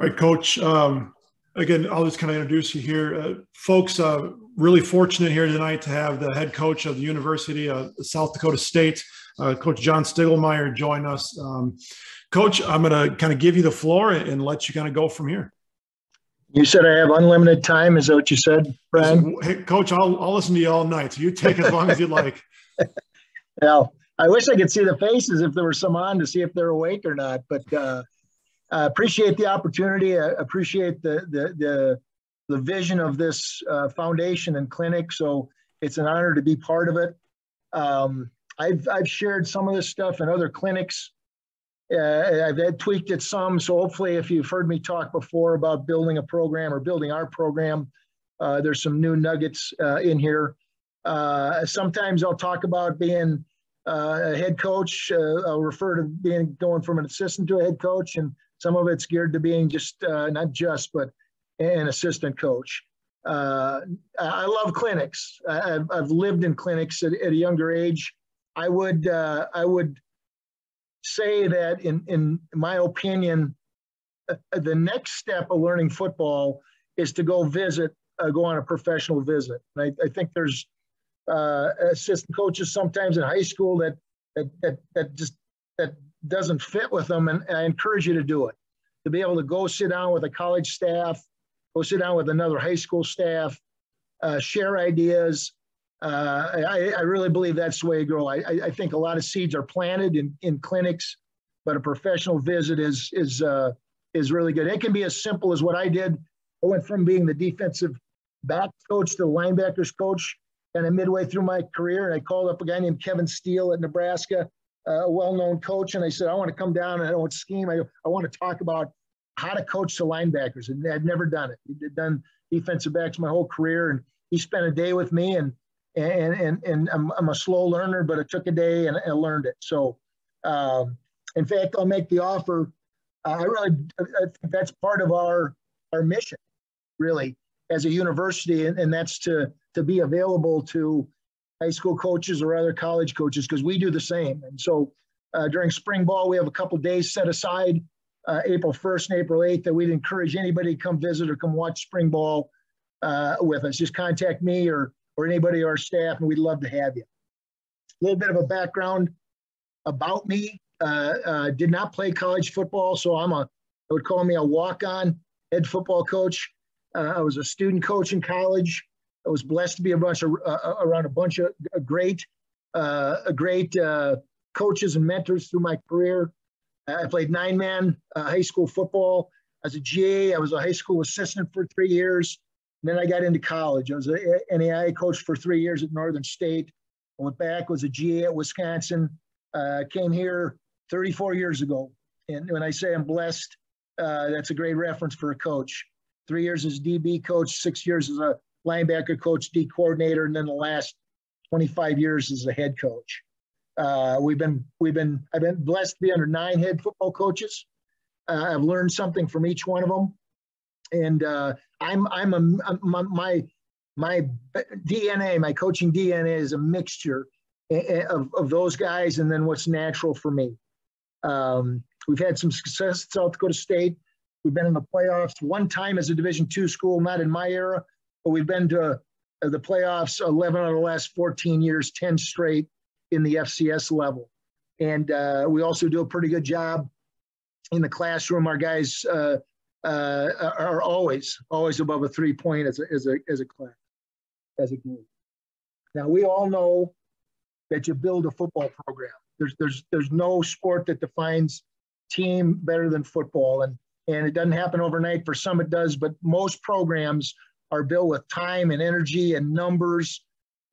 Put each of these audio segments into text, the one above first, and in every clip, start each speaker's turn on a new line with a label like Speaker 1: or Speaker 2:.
Speaker 1: All right, Coach. Um, again, I'll just kind of introduce you here. Uh, folks, uh, really fortunate here tonight to have the head coach of the University of South Dakota State, uh, Coach John Stiegelmeier, join us. Um, coach, I'm going to kind of give you the floor and let you kind of go from here.
Speaker 2: You said I have unlimited time. Is that what you said, Brian?
Speaker 1: Hey, coach, I'll, I'll listen to you all night. So you take as long as you like.
Speaker 2: Well, I wish I could see the faces if there were some on to see if they're awake or not. But uh, I appreciate the opportunity. I appreciate the the the, the vision of this uh, foundation and clinic. So it's an honor to be part of it. Um, I've I've shared some of this stuff in other clinics. Uh, I've had tweaked it some. So hopefully, if you've heard me talk before about building a program or building our program, uh, there's some new nuggets uh, in here. Uh, sometimes I'll talk about being uh, a head coach. I'll refer to being going from an assistant to a head coach, and some of it's geared to being just uh, not just, but an assistant coach. Uh, I love clinics. I've, I've lived in clinics at, at a younger age. I would uh, I would say that in in my opinion, uh, the next step of learning football is to go visit, uh, go on a professional visit. And I, I think there's uh, assistant coaches sometimes in high school that that that, that just that doesn't fit with them, and I encourage you to do it. To be able to go sit down with a college staff, go sit down with another high school staff, uh, share ideas. Uh, I, I, really believe that's the way to grow. I, I, think a lot of seeds are planted in, in clinics, but a professional visit is is uh, is really good. It can be as simple as what I did. I went from being the defensive back coach to linebackers coach, kind of midway through my career, and I called up a guy named Kevin Steele at Nebraska a well-known coach, and I said, I want to come down and I don't scheme. I, I want to talk about how to coach the linebackers, and I'd never done it. He'd done defensive backs my whole career, and he spent a day with me, and and and and I'm, I'm a slow learner, but it took a day, and I learned it. So, um, in fact, I'll make the offer. I really I think that's part of our our mission, really, as a university, and, and that's to to be available to high school coaches or other college coaches because we do the same. And so uh, during spring ball, we have a couple days set aside, uh, April 1st and April 8th, that we'd encourage anybody to come visit or come watch spring ball uh, with us. Just contact me or, or anybody on our staff, and we'd love to have you. A little bit of a background about me. Uh, uh, did not play college football, so I'm a, I would call me a walk-on head football coach. Uh, I was a student coach in college. I was blessed to be a bunch of, uh, uh around a bunch of great, uh, great uh, coaches and mentors through my career. I played nine man uh, high school football. As a GA, I was a high school assistant for three years. And then I got into college. I was an NAIA coach for three years at Northern State. I went back, was a GA at Wisconsin. Uh, came here 34 years ago. And when I say I'm blessed, uh, that's a great reference for a coach. Three years as DB coach, six years as a linebacker coach, D coordinator, and then the last 25 years as a head coach. Uh, we've been we've been I've been blessed to be under nine head football coaches. Uh, I've learned something from each one of them, and uh, I'm I'm a my my DNA, my coaching DNA is a mixture of, of those guys and then what's natural for me. Um, we've had some success at South Dakota State. We've been in the playoffs one time as a Division two school, not in my era, but we've been to uh, the playoffs 11 out of the last 14 years, 10 straight in the FCS level. And uh, we also do a pretty good job in the classroom. Our guys uh, uh, are always, always above a three point as a, as a, as a class, as a group. Now, we all know that you build a football program. There's, there's, there's no sport that defines team better than football. And, and it doesn't happen overnight. For some, it does, but most programs are built with time and energy and numbers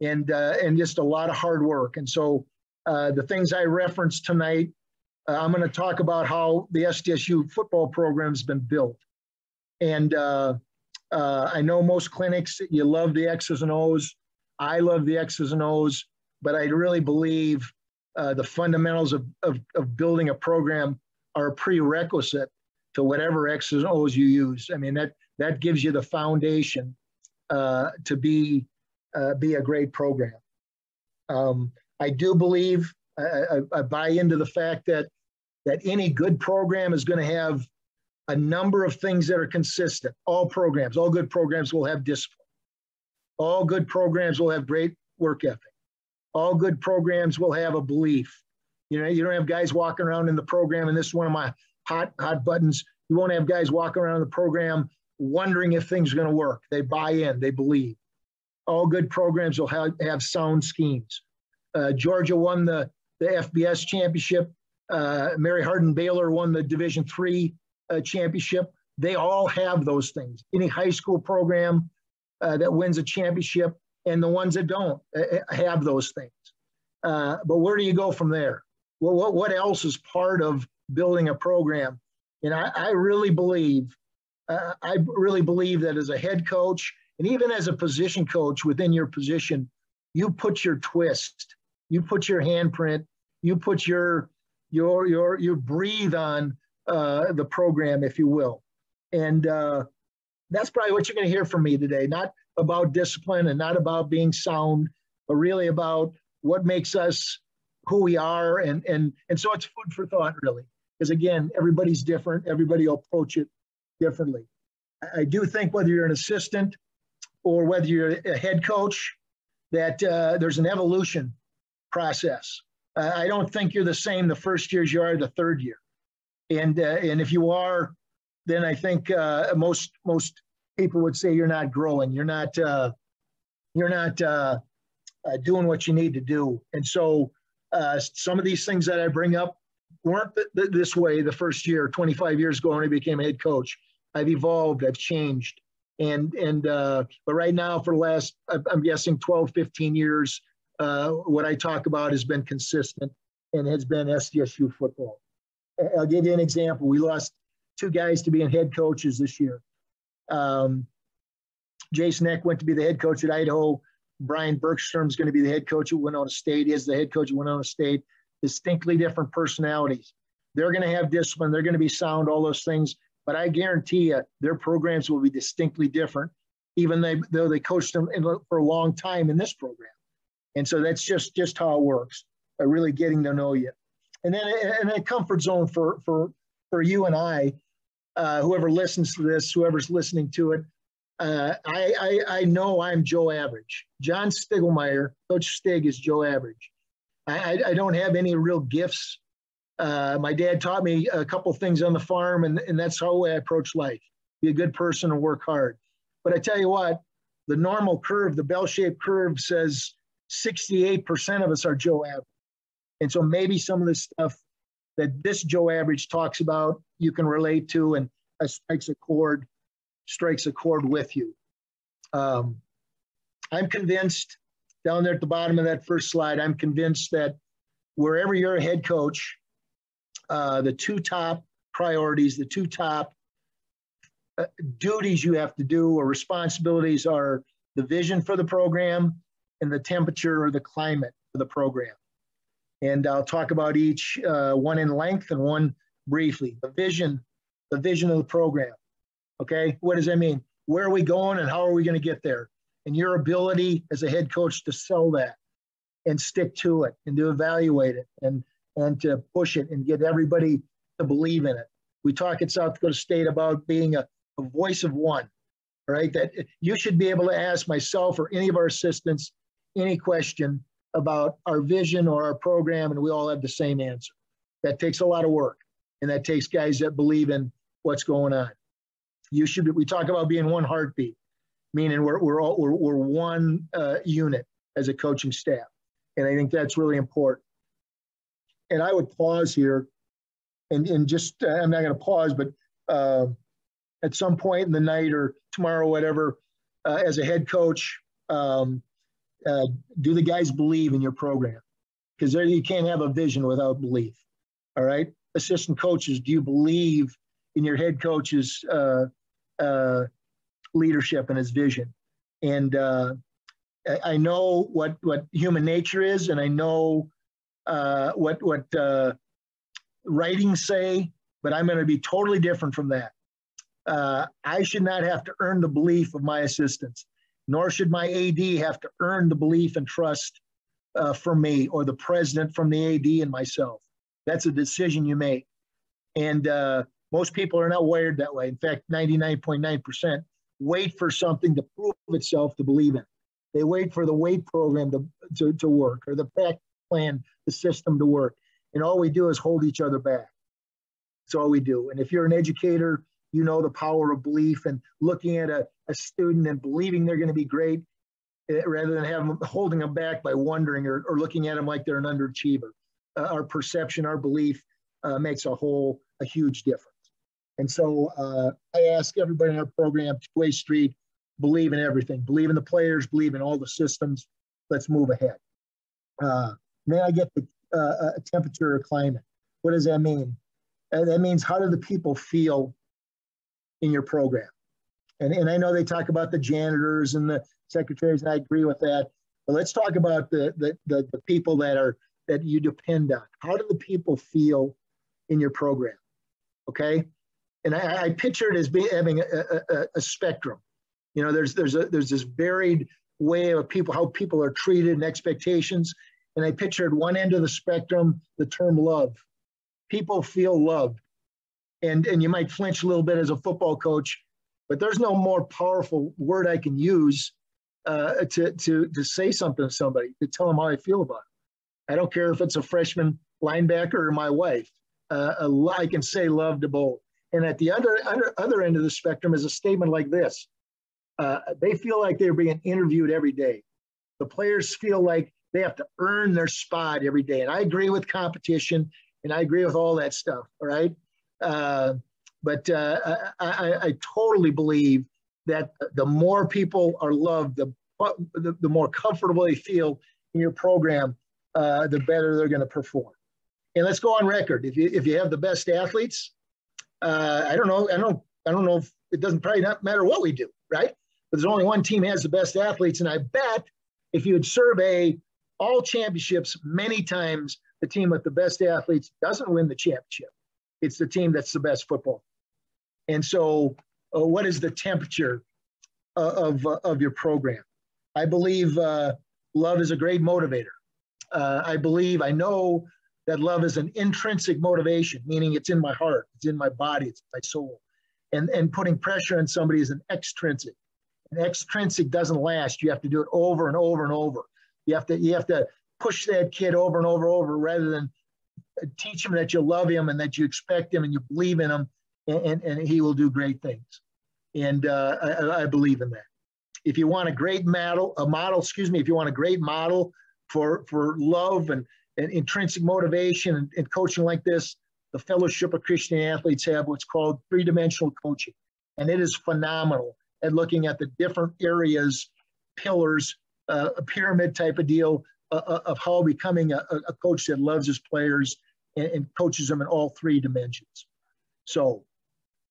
Speaker 2: and uh, and just a lot of hard work. And so uh, the things I referenced tonight, uh, I'm going to talk about how the SDSU football program has been built. And uh, uh, I know most clinics, you love the X's and O's. I love the X's and O's, but I really believe uh, the fundamentals of, of, of building a program are a prerequisite to whatever X's and O's you use. I mean, that that gives you the foundation uh, to be uh, be a great program. Um, I do believe I, I, I, buy into the fact that that any good program is going to have a number of things that are consistent. All programs, all good programs will have discipline. All good programs will have great work ethic. All good programs will have a belief. You know, you don't have guys walking around in the program, and this is one of my hot hot buttons. You won't have guys walking around in the program wondering if things are going to work. They buy in, they believe. All good programs will have, have sound schemes. Uh, Georgia won the, the FBS championship. Uh, Mary Hardin Baylor won the Division three uh, championship. They all have those things. Any high school program uh, that wins a championship and the ones that don't uh, uh, have those things. but where do you go from there? Well, what, what else is part of building a program? And I, I really believe, I really believe that as a head coach and even as a position coach within your position, you put your twist, you put your handprint, you put your your your you breathe on uh, the program, if you will. And uh, that's probably what you're going to hear from me today. Not about discipline and not about being sound, but really about what makes us who we are. And and and so it's food for thought, really, because again, everybody's different. Everybody will approach it differently. I, do think whether you're an assistant or whether you're a head coach, that uh, there's an evolution process. Uh, I don't think you're the same the first year as you are the third year and uh, and if you are, then I think uh, most most people would say you're not growing, you're not uh, you're not uh, doing what you need to do. And so some of these things that I bring up weren't th- th- this way the first year, 25 years ago when I became a head coach. I've evolved, I've changed, and and uh, but right now for the last I'm guessing 12, 15 years, uh, what I talk about has been consistent and has been SDSU football. I'll give you an example. We lost two guys to being head coaches this year. Um, Jason Eck went to be the head coach at Idaho. Brian Bergstrom is going to be the head coach at Winona State. He is the head coach at Winona State. Distinctly different personalities. They're going to have discipline. They're going to be sound, all those things. But I guarantee you, their programs will be distinctly different, even though they coached them in, for a long time in this program. And so that's just just how it works. By really getting to know you and then and a comfort zone for for for you and I, uh, whoever listens to this, whoever's listening to it. Uh, I, I, I know I'm Joe Average. John Stiegelmeier, Coach Stig is Joe Average. I, I, don't have any real gifts. Uh, my dad taught me a couple things on the farm, and, and that's how I approach life. Be a good person and work hard. But I tell you what, the normal curve, the bell-shaped curve, says 68% of us are Joe Average. And so maybe some of the stuff that this Joe Average talks about, you can relate to and uh, strikes a chord, strikes a chord with you. Um, I'm convinced down there at the bottom of that first slide, I'm convinced that wherever you're a head coach, uh, the two top priorities, the two top uh, duties you have to do or responsibilities are the vision for the program and the temperature or the climate for the program and I'll talk about each uh, one in length and one briefly. The vision, the vision of the program. Okay, what does that mean? Where are we going, and how are we going to get there? And your ability as a head coach to sell that and stick to it and to evaluate it and and to push it and get everybody to believe in it. We talk at South Dakota State about being a, a voice of one, right? That you should be able to ask myself or any of our assistants any question about our vision or our program, and we all have the same answer. That takes a lot of work, and that takes guys that believe in what's going on. You should. We talk about being one heartbeat, meaning we're we're all, we're, we're one uh, unit as a coaching staff, and I think that's really important. And I would pause here, and and just uh, I'm not going to pause, but uh, at some point in the night or tomorrow, whatever, uh, as a head coach. Um, uh, do the guys believe in your program? Because you can't have a vision without belief. All right, assistant coaches, do you believe in your head coach's uh, uh, leadership and his vision? And uh, I know what what human nature is, and I know uh, what what uh, writings say, but I'm going to be totally different from that. I should not have to earn the belief of my assistants nor should my AD have to earn the belief and trust uh, from me or the president from the AD and myself. That's a decision you make. And uh, most people are not wired that way. In fact, 99.9% wait for something to prove itself to believe in. They wait for the weight program to, to, to work or the pack plan, the system to work. And all we do is hold each other back. That's all we do. And if you're an educator, you know the power of belief and looking at a, a student and believing they're going to be great eh, rather than having holding them back by wondering or, or looking at them like they're an underachiever. Uh, our perception, our belief uh, makes a whole, a huge difference. And so uh, I ask everybody in our program, two-way street, believe in everything, believe in the players, believe in all the systems. Let's move ahead. Uh, then I get the uh, temperature or climate. What does that mean? Uh, that means how do the people feel in your program? And, and I know they talk about the janitors and the secretaries, and I agree with that. But let's talk about the, the, the, the people that are that you depend on. How do the people feel in your program? Okay, and I, I picture it as having a, a, a, spectrum. You know, there's there's a there's this varied way of people how people are treated and expectations. And I pictured one end of the spectrum the term love. People feel loved, and and you might flinch a little bit as a football coach, but there's no more powerful word I can use uh, to to to say something to somebody to tell them how I feel about it. I don't care if it's a freshman linebacker or my wife. Uh, I can say love to both. And at the other, other, other end of the spectrum is a statement like this. Uh, they feel like they're being interviewed every day. The players feel like they have to earn their spot every day. And I agree with competition and I agree with all that stuff. All right. Uh, but uh, I, I, I, totally believe that the more people are loved, the, the, the more comfortable they feel in your program, uh, the better they're going to perform. And let's go on record. If you, if you have the best athletes, uh, I don't know. I don't. I don't know if it doesn't probably not matter what we do, right? But there's only one team has the best athletes, and I bet if you would survey all championships many times, the team with the best athletes doesn't win the championship. It's the team that's the best football. And so, uh, what is the temperature uh, of uh, of your program? I believe uh, love is a great motivator. Uh, I believe I know that love is an intrinsic motivation, meaning it's in my heart, it's in my body, it's my soul. And, and putting pressure on somebody is an extrinsic. An extrinsic doesn't last. You have to do it over and over and over. You have to, you have to push that kid over and over and over rather than teach him that you love him and that you expect him and you believe in him and, and, and he will do great things. And uh, I, I believe in that. If you want a great model, a model, excuse me, if you want a great model for, for love and, and intrinsic motivation and, and coaching like this, the Fellowship of Christian Athletes have what's called three dimensional coaching. And it is phenomenal at looking at the different areas, pillars, uh, a pyramid type of deal uh, uh of how becoming a, a, coach that loves his players and, and, coaches them in all three dimensions. So,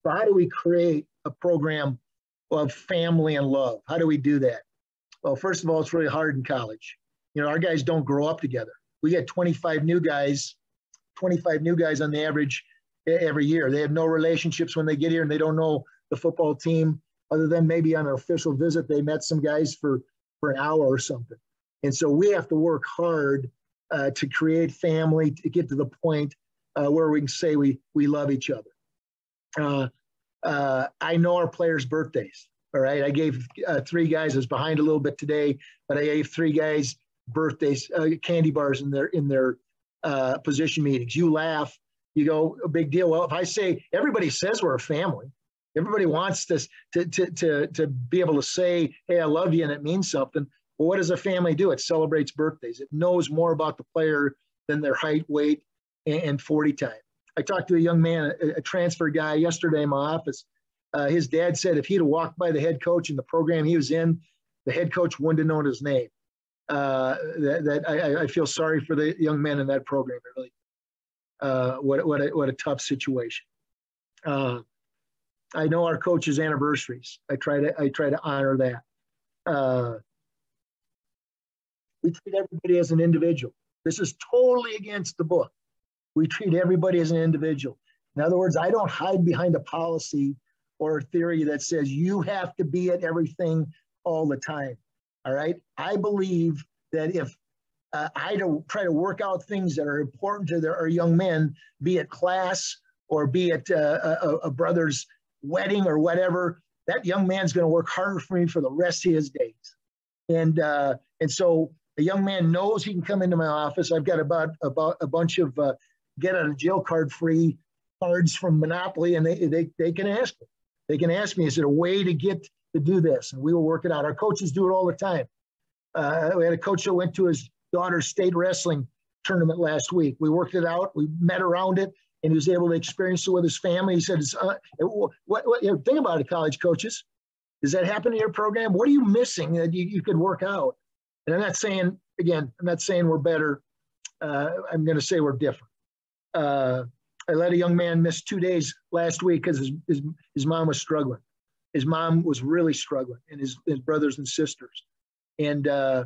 Speaker 2: so, how do we create a program of family and love? How do we do that? Well, first of all, it's really hard in college. You know, our guys don't grow up together we get 25 new guys, 25 new guys on the average every year. They have no relationships when they get here and they don't know the football team other than maybe on an official visit, they met some guys for, for an hour or something. And so we have to work hard uh, to create family, to get to the point uh, where we can say we, we love each other. Uh, uh I know our players' birthdays. All right. I gave uh, three guys, I was behind a little bit today, but I gave three guys birthdays, uh, candy bars in their in their uh, position meetings. You laugh, you go, a big deal. Well, if I say everybody says we're a family, everybody wants this to to to to be able to say, "Hey, I love you," and it means something. Well, what does a family do? It celebrates birthdays. It knows more about the player than their height, weight, and, and 40 time. I talked to a young man, a, a transfer guy, yesterday in my office. Uh, his dad said if he'd have walked by the head coach in the program he was in, the head coach wouldn't have known his name uh, that, that I, I, feel sorry for the young men in that program. Really, uh, what what a, what a tough situation. Uh, I know our coaches' anniversaries. I try to I try to honor that. Uh, we treat everybody as an individual. This is totally against the book. We treat everybody as an individual. In other words, I don't hide behind a policy or a theory that says you have to be at everything all the time. All right. I believe that if uh, I to try to work out things that are important to their, our young men, be it class or be it a, a, a brother's wedding or whatever, that young man's going to work harder for me for the rest of his days. And uh, and so a young man knows he can come into my office. I've got about about a bunch of uh, get out of jail card free cards from Monopoly, and they they they can ask me. They can ask me, is it a way to get to do this? And we will work it out. Our coaches do it all the time. Uh, we had a coach that went to his daughter's state wrestling tournament last week. We worked it out. We met around it, and he was able to experience it with his family. He said, it's, uh, "What? what you know, think about it, college coaches. Does that happen in your program? What are you missing that you, you could work out?" And I'm not saying again, I'm not saying we're better. Uh, I'm going to say we're different. Uh, I let a young man miss two days last week because his, his, his mom was struggling. His mom was really struggling, and his, his brothers and sisters. And uh,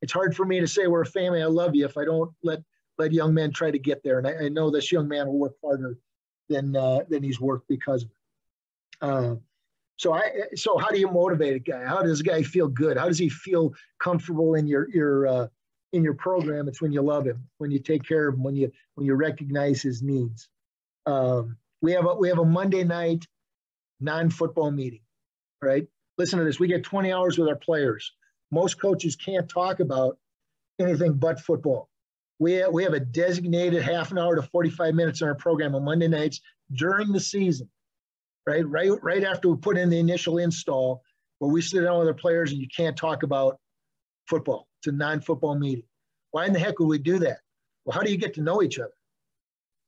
Speaker 2: it's hard for me to say we're a family. I love you if I don't let let young men try to get there. And I, I know this young man will work harder than uh, than he's worked because of it. Uh, so I so how do you motivate a guy? How does a guy feel good? How does he feel comfortable in your your uh, in your program? It's when you love him, when you take care of him, when you when you recognize his needs. Um, we have a, we have a Monday night non-football meeting, right? Listen to this. We get 20 hours with our players. Most coaches can't talk about anything but football. We have, we have a designated half an hour to 45 minutes in our program on Monday nights during the season, right? Right, right after we put in the initial install, where we sit down with our players and you can't talk about football. It's a non-football meeting. Why in the heck would we do that? Well, how do you get to know each other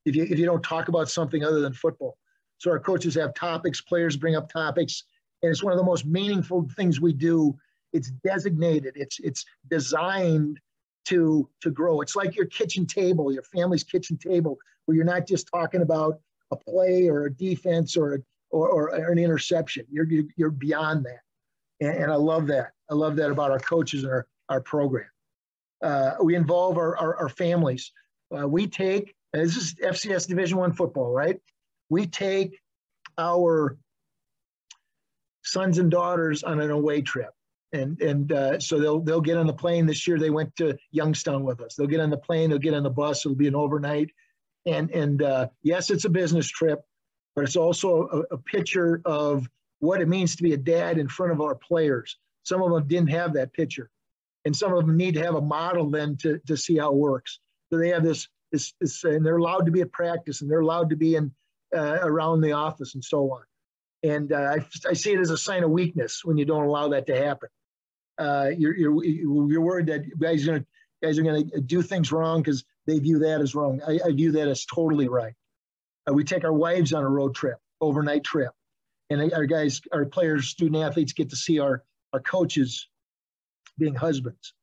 Speaker 2: if you if you don't talk about something other than football? So our coaches have topics, players bring up topics, and it's one of the most meaningful things we do. It's designated it's it's designed to to grow. It's like your kitchen table your family's kitchen table where you're not just talking about a play or a defense or a, or, or, an interception. You're you're beyond that. And, and, i love that. I love that about our coaches and our, our program. Uh, we involve our, our, our families. Uh, we take this is fcs division one football right we take our sons and daughters on an away trip and and uh, so they'll they'll get on the plane this year. They went to Youngstown with us. They'll get on the plane. They'll get on the bus. It'll be an overnight, and and uh, yes, it's a business trip, but it's also a, a picture of what it means to be a dad in front of our players. Some of them didn't have that picture, and some of them need to have a model then to to see how it works. So they have this this, this and they're allowed to be at practice, and they're allowed to be in uh, around the office and so on. And uh, I, I see it as a sign of weakness when you don't allow that to happen uh, you're, you're, you're worried that guys are to guys are going to do things wrong because they view that as wrong. I, I view that as totally right. Uh, we take our wives on a road trip, overnight trip, and our guys, our players, student athletes get to see our our coaches being husbands.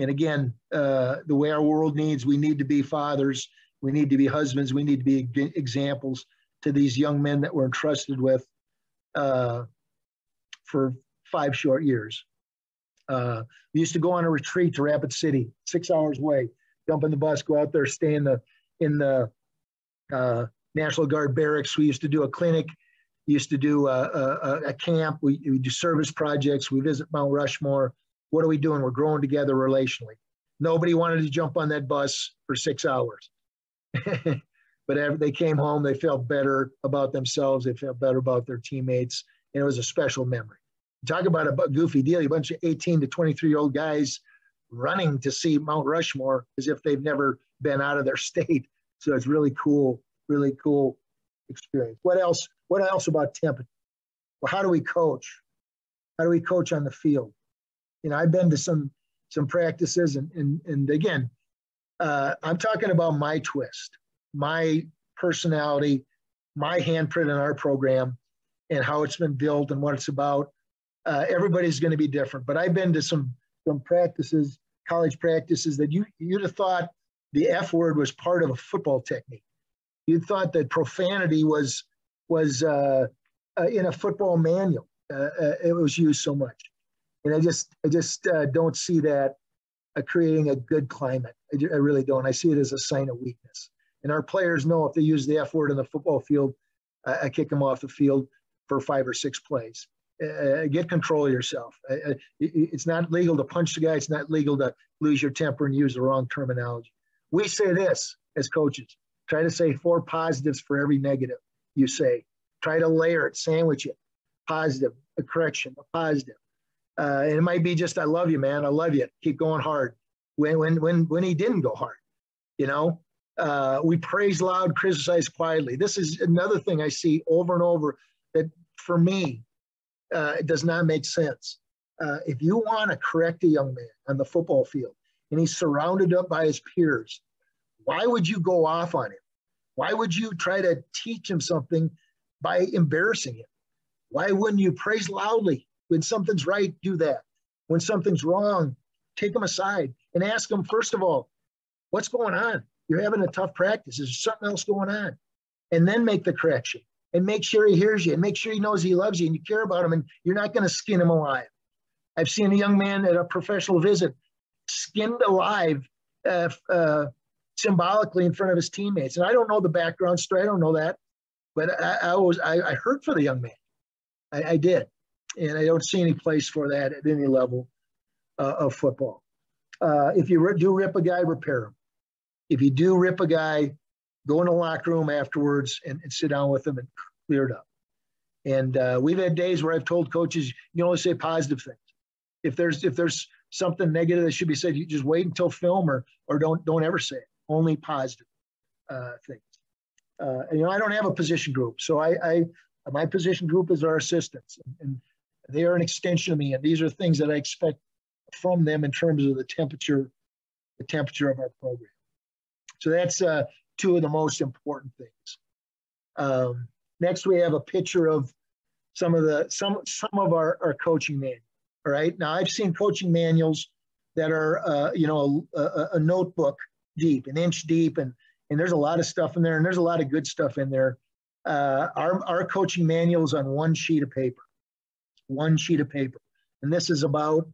Speaker 2: And again, uh, the way our world needs, we need to be fathers, we need to be husbands, we need to be examples to these young men that we're entrusted with uh, for five short years. Uh, we used to go on a retreat to Rapid City, six hours away. Jump in the bus, go out there, stay in the in the uh, National Guard barracks. We used to do a clinic. We used to do a, a, a camp. We, we do service projects. We visit Mount Rushmore. What are we doing? We're growing together relationally. Nobody wanted to jump on that bus for six hours. but they came home, they felt better about themselves. They felt better about their teammates. And it was a special memory talk about a goofy deal. A bunch of 18 to 23 year old guys running to see Mount Rushmore as if they've never been out of their state. So it's really cool, really cool experience. What else? What else about Tempe? Well, how do we coach? How do we coach on the field? You know, I've been to some some practices, and and and again, uh, I'm talking about my twist, my personality, my handprint in our program, and how it's been built and what it's about uh, everybody's going to be different. But I've been to some some practices, college practices that you you'd have thought the F word was part of a football technique. You'd thought that profanity was was uh, uh, in a football manual. Uh, uh, it was used so much, and I just I just uh, don't see that creating a good climate. I, I really don't. I see it as a sign of weakness. And our players know if they use the F word in the football field, I kick them off the field for five or six plays uh, get control of yourself. Uh, uh it's not legal to punch the guy. It's not legal to lose your temper and use the wrong terminology. We say this as coaches Try to say four positives for every negative you say. Try to layer it, sandwich it. Positive, a correction, a positive. Uh, and it might be just, I love you, man. I love you. Keep going hard. When, when, when, when he didn't go hard, you know, uh, we praise loud, criticize quietly. This is another thing I see over and over that for me, uh, it does not make sense. Uh, if you want to correct a young man on the football field and he's surrounded up by his peers, why would you go off on him? Why would you try to teach him something by embarrassing him? Why wouldn't you praise loudly? When something's right, do that. When something's wrong, take him aside and ask him, first of all, what's going on? You're having a tough practice. Is something else going on? And then make the correction and make sure he hears you and make sure he knows he loves you and you care about him and you're not going to skin him alive. I've seen a young man at a professional visit skinned alive uh, uh, symbolically in front of his teammates. And I don't know the background story. I don't know that, but I, I was I, I hurt for the young man. I, I, did, and I don't see any place for that at any level uh, of football. Uh, if you do rip a guy, repair him. If you do rip a guy, go in the locker room afterwards and, and sit down with them and clear it up. And uh, we've had days where I've told coaches, you only say positive things. If there's if there's something negative that should be said, you just wait until film or or don't don't ever say it. Only positive uh, things. Uh, and, you know, I don't have a position group, so I, I my position group is our assistants, and, and they are an extension of me. And these are things that I expect from them in terms of the temperature, the temperature of our program. So that's uh, two of the most important things. Um, next, we have a picture of some of the some some of our, our coaching manuals. All right. Now, I've seen coaching manuals that are uh, you know a, a, a, notebook deep, an inch deep, and and there's a lot of stuff in there, and there's a lot of good stuff in there. Uh, our our coaching manuals on one sheet of paper, one sheet of paper, and this is about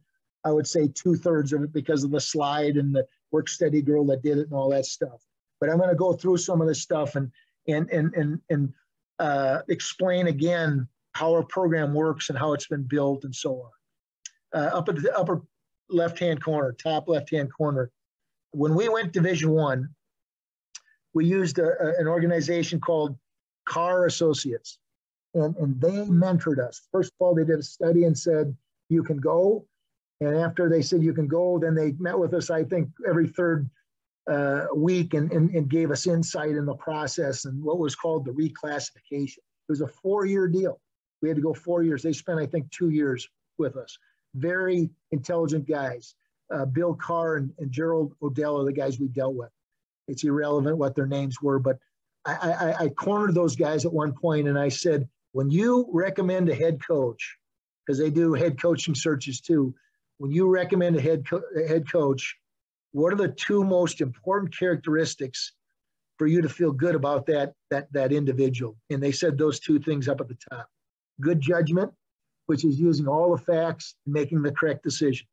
Speaker 2: I would say two thirds of it because of the slide and the work study girl that did it and all that stuff. But I'm going to go through some of this stuff and and and and and uh, explain again how our program works and how it's been built and so on. Uh, up at the upper left-hand corner, top left-hand corner, when we went Division One, we used a, a, an organization called Carr Associates, and and they mentored us. First of all, they did a study and said you can go, and after they said you can go, then they met with us. I think every third uh, week and, and, and gave us insight in the process and what was called the reclassification. It was a four-year deal. We had to go four years. They spent, I think, two years with us. Very intelligent guys. Uh, Bill Carr and, and Gerald Odell are the guys we dealt with. It's irrelevant what their names were, but I, I, I cornered those guys at one point and I said, when you recommend a head coach, because they do head coaching searches too, when you recommend a head, co- a head coach, what are the two most important characteristics for you to feel good about that that that individual? And they said those two things up at the top. Good judgment which is using all the facts and making the correct decision.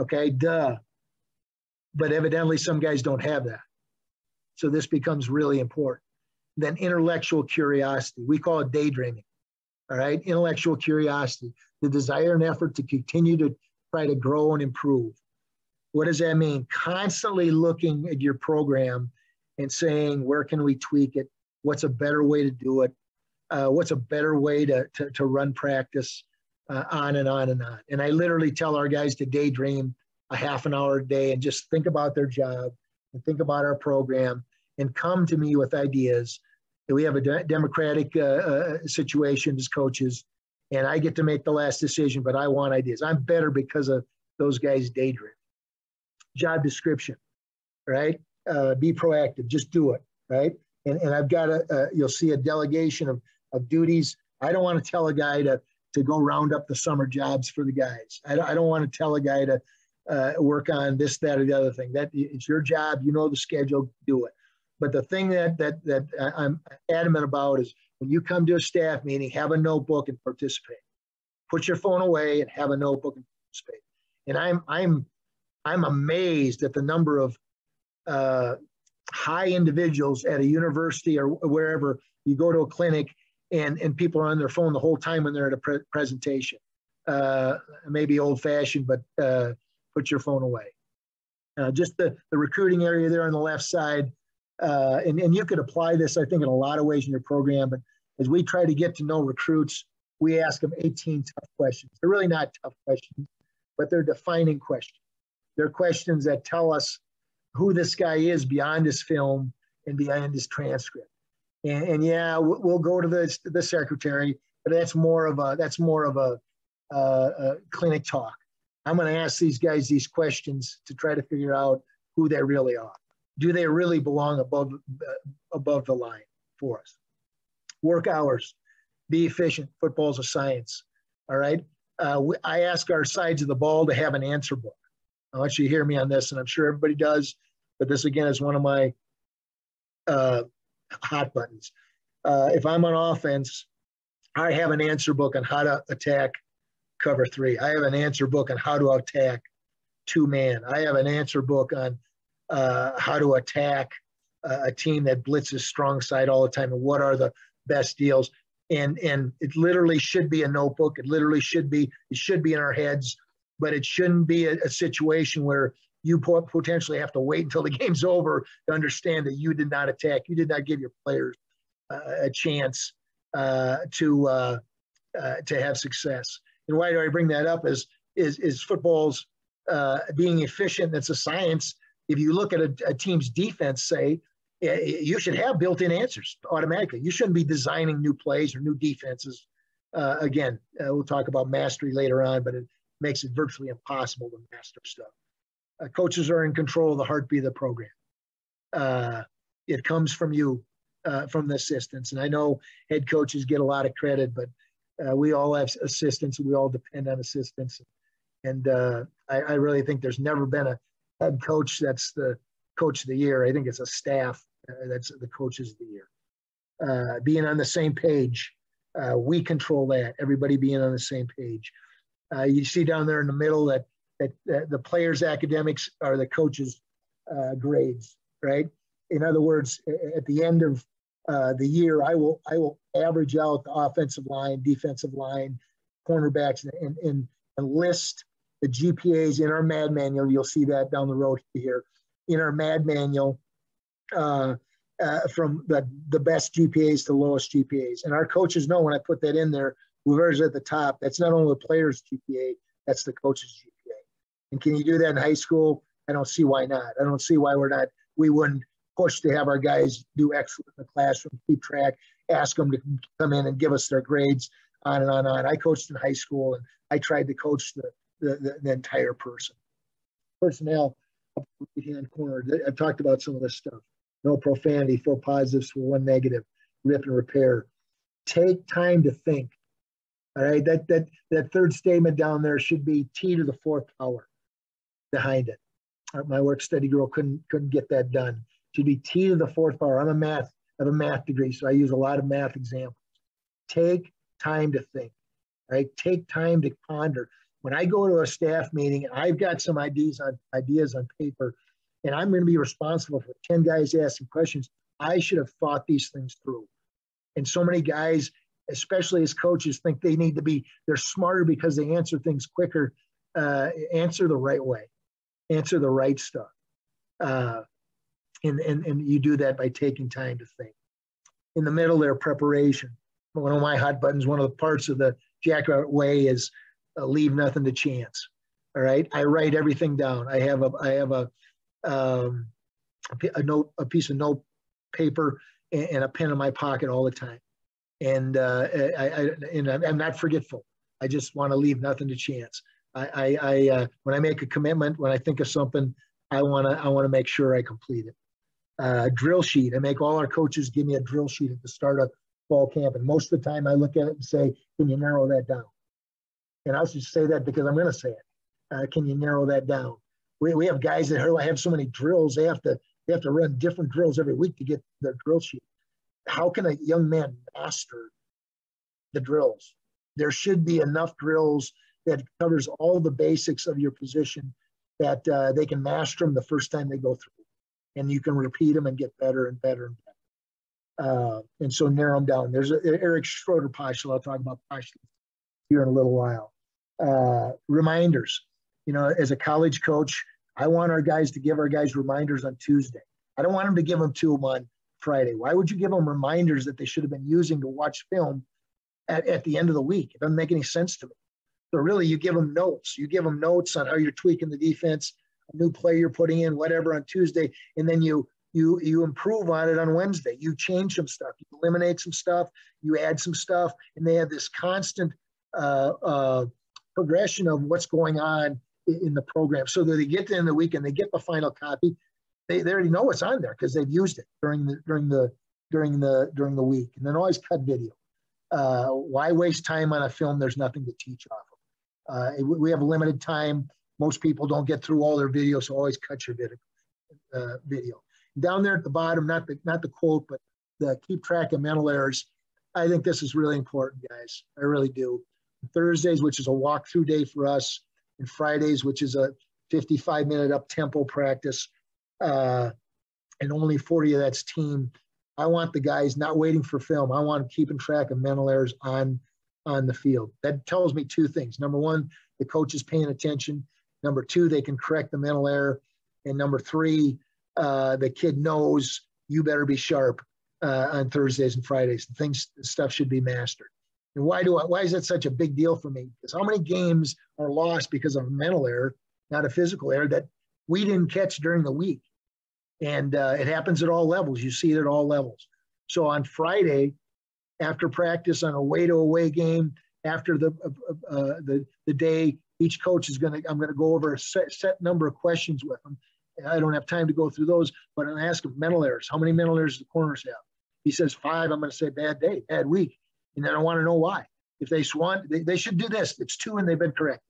Speaker 2: Okay duh. But evidently some guys don't have that. So this becomes really important. Then intellectual curiosity. We call it daydreaming. All right? Intellectual curiosity. The desire and effort to continue to try to grow and improve what does that mean? Constantly looking at your program and saying, where can we tweak it? What's a better way to do it? Uh, what's a better way to, to, to run practice? Uh, on and on and on. And I literally tell our guys to daydream a half an hour a day and just think about their job and think about our program and come to me with ideas. We have a de- democratic uh, uh, situation as coaches, and I get to make the last decision, but I want ideas. I'm better because of those guys daydream job description, right? Uh, be proactive, just do it, right? And, and I've got a, you'll see a delegation of, of duties. I don't want to tell a guy to, to go round up the summer jobs for the guys. I don't, I don't want to tell a guy to uh, work on this, that, or the other thing. That it's your job. You know the schedule. Do it. But the thing that that that I'm adamant about is when you come to a staff meeting, have a notebook and participate. Put your phone away and have a notebook and participate. And I'm I'm I'm amazed at the number of uh, high individuals at a university or wherever you go to a clinic and, and people are on their phone the whole time when they're at a pre- presentation. Uh, maybe old fashioned, but uh, put your phone away. Uh, just the, the recruiting area there on the left side. Uh, and, and you could apply this, I think, in a lot of ways in your program. But as we try to get to know recruits, we ask them 18 tough questions. They're really not tough questions, but they're defining questions. They're questions that tell us who this guy is beyond his film and beyond his transcript. And, and yeah, we'll go to the, the secretary, but that's more of a that's more of a, a clinic talk. I'm going to ask these guys these questions to try to figure out who they really are. Do they really belong above above the line for us? Work hours, be efficient. Football's a science. All right. Uh, we, I ask our sides of the ball to have an answer book. I want you to hear me on this, and I'm sure everybody does. But this again is one of my uh, hot buttons. Uh, if I'm on offense, I have an answer book on how to attack cover three. I have an answer book on how to attack two man. I have an answer book on uh, how to attack a team that blitzes strong side all the time and what are the best deals. And and it literally should be a notebook. It literally should be it should be in our heads, but it shouldn't be a, a situation where you potentially have to wait until the game's over to understand that you did not attack. You did not give your players uh, a chance uh, to uh, uh to have success. And why do I bring that up? Is is is football's uh, being efficient? It's a science. If you look at a, a team's defense, say you should have built-in answers automatically. You shouldn't be designing new plays or new defenses. Uh, again, we'll talk about mastery later on, but it makes it virtually impossible to master stuff. Uh, coaches are in control of the heartbeat of the program. Uh, it comes from you, uh, from the assistants. And I know head coaches get a lot of credit, but uh, we all have assistants. We all depend on assistants. And uh, I, I, really think there's never been a head coach that's the coach of the year. I think it's a staff uh, that's the coaches of the year. Uh, being on the same page, uh, we control that. Everybody being on the same page. you see down there in the middle that that, that the players' academics are the coaches' uh, grades, right? In other words, at the end of uh, the year, I will I will average out the offensive line, defensive line, cornerbacks, and, and, and list the GPAs in our MAD manual. You'll see that down the road here. In our MAD manual, uh, uh, from the, the best GPAs to lowest GPAs. And our coaches know when I put that in there, whoever's at the top, that's not only the player's GPA, that's the coach's GPA. And can you do that in high school? I don't see why not. I don't see why we're not. We wouldn't push to have our guys do excellent in the classroom, keep track, ask them to come in and give us their grades, on and on and on. I coached in high school, and I tried to coach the the, the, the entire person. Personnel, right hand corner. I've talked about some of this stuff. No profanity, four positives for one negative. Rip and repair. Take time to think. All right, that that that third statement down there should be T to the fourth power behind it. Uh, my work study girl couldn't couldn't get that done. To be T to the fourth power. I'm a math, I have a math degree, so I use a lot of math examples. Take time to think, right? Take time to ponder. When I go to a staff meeting, I've got some ideas on ideas on paper, and I'm going to be responsible for 10 guys asking questions. I should have thought these things through. And so many guys, especially as coaches, think they need to be, they're smarter because they answer things quicker, uh, answer the right way answer the right stuff. Uh, and, and, and you do that by taking time to think. In the middle there, preparation. One of my hot buttons, one of the parts of the Jackrabbit Way is uh, leave nothing to chance. All right, I write everything down. I have a I have a um, a note a piece of note paper and, and, a pen in my pocket all the time, and uh, I, I and I'm not forgetful. I just want to leave nothing to chance. I, I, I uh, when I make a commitment, when I think of something, I want to I want to make sure I complete it. Uh, drill sheet. I make all our coaches give me a drill sheet at the start of fall camp, and most of the time I look at it and say, "Can you narrow that down?" And I'll just say that because I'm going to say it. Uh, can you narrow that down? We, we have guys that have so many drills; they have to they have to run different drills every week to get their drill sheet. How can a young man master the drills? There should be enough drills that covers all the basics of your position that uh, they can master them the first time they go through. And you can repeat them and get better and better and better. Uh, and so narrow them down. There's a, Eric Schroeder Paschal. I'll talk about here in a little while. Uh, reminders. You know, as a college coach, I want our guys to give our guys reminders on Tuesday. I don't want them to give them to them on Friday. Why would you give them reminders that they should have been using to watch film at, at the end of the week? It doesn't make any sense to me. So really, you give them notes. You give them notes on how you're tweaking the defense, a new play you're putting in, whatever on Tuesday, and then you you you improve on it on Wednesday. You change some stuff, you eliminate some stuff, you add some stuff, and they have this constant uh, uh, progression of what's going on in the program. So that they get to the end of the week and they get the final copy, they, they already know what's on there because they've used it during the during the during the during the week. And then always cut video. Uh, why waste time on a film there's nothing to teach off of? Uh, we have a limited time. Most people don't get through all their videos, so always cut your video. Uh, video. Down there at the bottom, not the not the quote, but the keep track of mental errors. I think this is really important, guys. I really do. Thursdays, which is a walkthrough day for us, and Fridays, which is a 55 minute up tempo practice, uh, and only 40 of that's team. I want the guys not waiting for film. I want them keeping track of mental errors on on the field. That tells me two things. Number one, the coach is paying attention. Number two, they can correct the mental error. And number three, uh, the kid knows you better be sharp uh, on Thursdays and Fridays. Things stuff should be mastered. And why do I, why is that such a big deal for me? Because how many games are lost because of a mental error, not a physical error that we didn't catch during the week? And uh, it happens at all levels. You see it at all levels. So on Friday, after practice on a way to away game, after the uh, uh, the the day, each coach is going to I'm going to go over a set, set number of questions with them. I don't have time to go through those, but I'm ask him mental errors. How many mental errors do the corners have? He says five. I'm going to say bad day, bad week, and I want to know why. If they swan, they, they should do this. It's two, and they've been correct.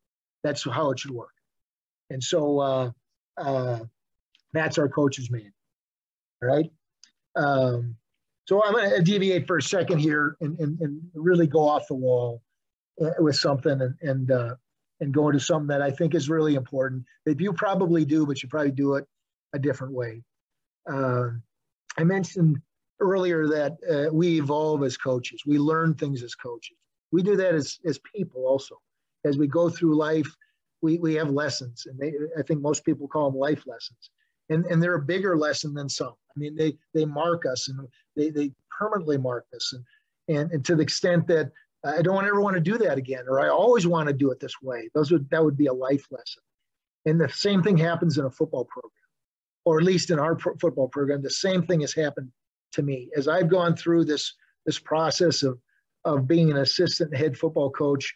Speaker 2: That's how it should work. And so uh, uh, that's our coach's man. All right. Um, so I'm going to deviate for a second here and, and, and really go off the wall uh, with something and, and, uh, and go into something that I think is really important that you probably do, but you probably do it a different way. Uh, I mentioned earlier that uh, we evolve as coaches. We learn things as coaches. We do that as, as people also. As we go through life, we, we have lessons, and they, I think most people call them life lessons and, and they're a bigger lesson than some. I mean, they they mark us and they, they permanently mark us, and, and and to the extent that I don't ever want to do that again, or I always want to do it this way. Those would that would be a life lesson. And the same thing happens in a football program, or at least in our pro- football program. The same thing has happened to me as I've gone through this this process of of being an assistant head football coach.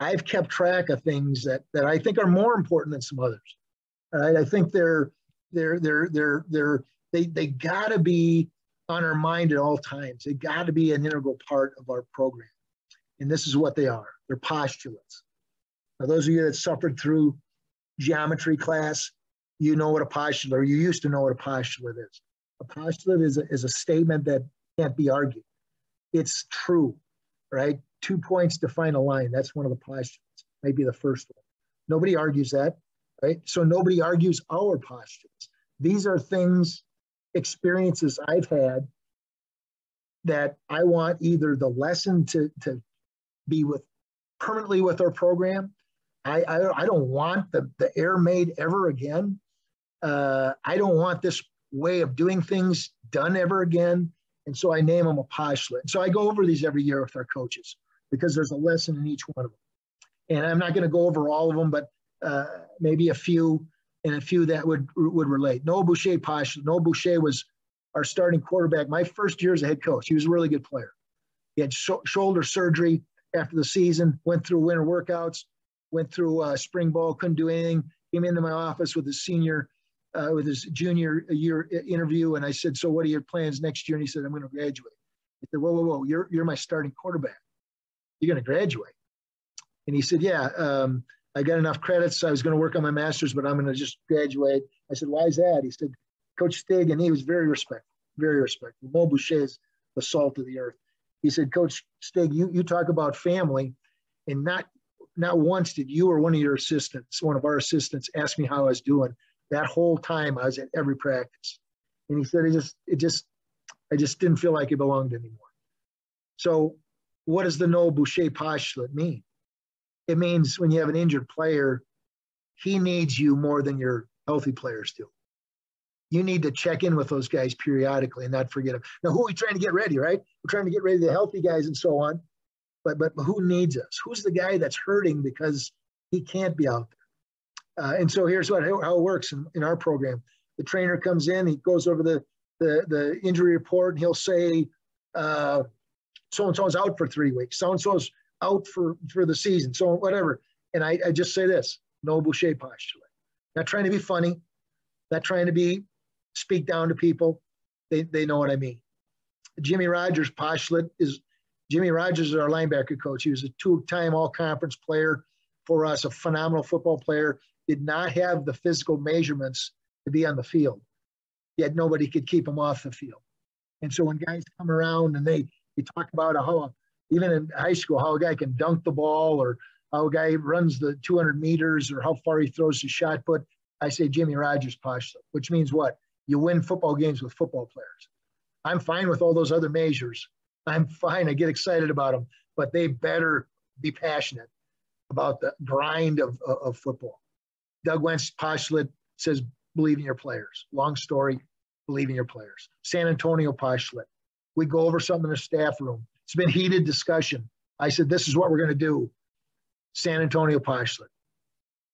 Speaker 2: I've kept track of things that that I think are more important than some others. Right? I think they're they're they're they're they're they they got to be on our mind at all times. They got to be an integral part of our program. And this is what they are. They're postulates. Now, those of you that suffered through geometry class, you know what a postulate, or you used to know what a postulate is. A postulate is a, is a statement that can't be argued. It's true, right? Two points define a line. That's one of the postulates, maybe the first one. Nobody argues that right? So nobody argues our postures. These are things, experiences I've had that I want either the lesson to, to be with permanently with our program. I, I, I don't want the, the air made ever again. Uh, I don't want this way of doing things done ever again. And so I name them a postulate. So I go over these every year with our coaches because there's a lesson in each one of them. And I'm not going to go over all of them, but uh, maybe a few and a few that would would relate. Noah Boucher Posh. Noah Boucher was our starting quarterback my first year as a head coach. He was a really good player. He had sh- shoulder surgery after the season, went through winter workouts, went through uh, spring ball, couldn't do anything. Came into my office with his senior, uh, with his junior year interview, and I said, "So what are your plans next year?" And he said, "I'm going to graduate." I said, "Whoa, whoa, whoa! You're you're my starting quarterback. You're going to graduate?" And he said, "Yeah." Um, I got enough credits. I was going to work on my master's, but I'm going to just graduate. I said, why is that? He said, Coach Stig, and he was very respectful, very respectful. Mo Boucher is the salt of the earth. He said, Coach Stig, you, you talk about family, and not not once did you or one of your assistants, one of our assistants, ask me how I was doing. That whole time I was at every practice. And he said, it just, it just, I just didn't feel like it belonged anymore. So what does the Noah Boucher postulate mean? it means when you have an injured player, he needs you more than your healthy players do. you need to check in with those guys periodically and not forget them. Now, who are we trying to get ready, right? We're trying to get ready the healthy guys and so on. But, but who needs us? Who's the guy that's hurting because he can't be out there? Uh, and so here's what how it works in, in our program. The trainer comes in, he goes over the, the, the injury report, and he'll say, uh, so and so's out for three weeks, so and so's out for, for the season, so whatever. And I, I just say this Noah Boucher postulate. Not trying to be funny, not trying to be speak down to people. They, they know what I mean. Jimmy Rogers postulate is Jimmy Rogers is our linebacker coach. He was a two-time all-conference player for us, a phenomenal football player. Did not have the physical measurements to be on the field. Yet nobody could keep him off the field. And so when guys come around and they they talk about how even in high school how a guy can dunk the ball or how a guy runs the 200 meters or how far he throws the shot put, I say Jimmy Rogers postulate, which means what? You win football games with football players. I'm fine with all those other measures. I'm fine. I get excited about them, but they better be passionate about the grind of, of, of football. Doug Wentz postulate says, believe in your players. Long story, believe in your players. San Antonio postulate. We go over something in the staff room. It's been heated discussion. I said, this is what we're going to do. San Antonio postulate.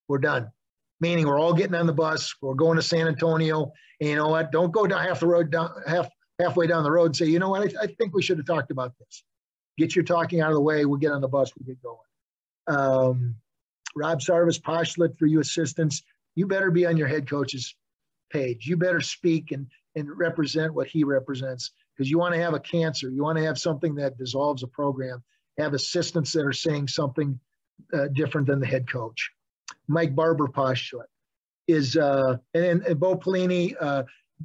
Speaker 2: We're done meaning we're all getting on the bus, we're going to San Antonio, and you know what? Don't go down half the road down half halfway down the road and say, you know what, I, I think we should have talked about this. Get your talking out of the way, we'll get on the bus, We'll get going. Um, Rob Sarvis postulate for you assistants, you better be on your head coach's page. You better speak and, and represent what he represents because you want to have a cancer. You want to have something that dissolves a program, have assistants that are saying something uh, different than the head coach. Mike Barber postulate is, uh, and, and Bo Pelini, uh,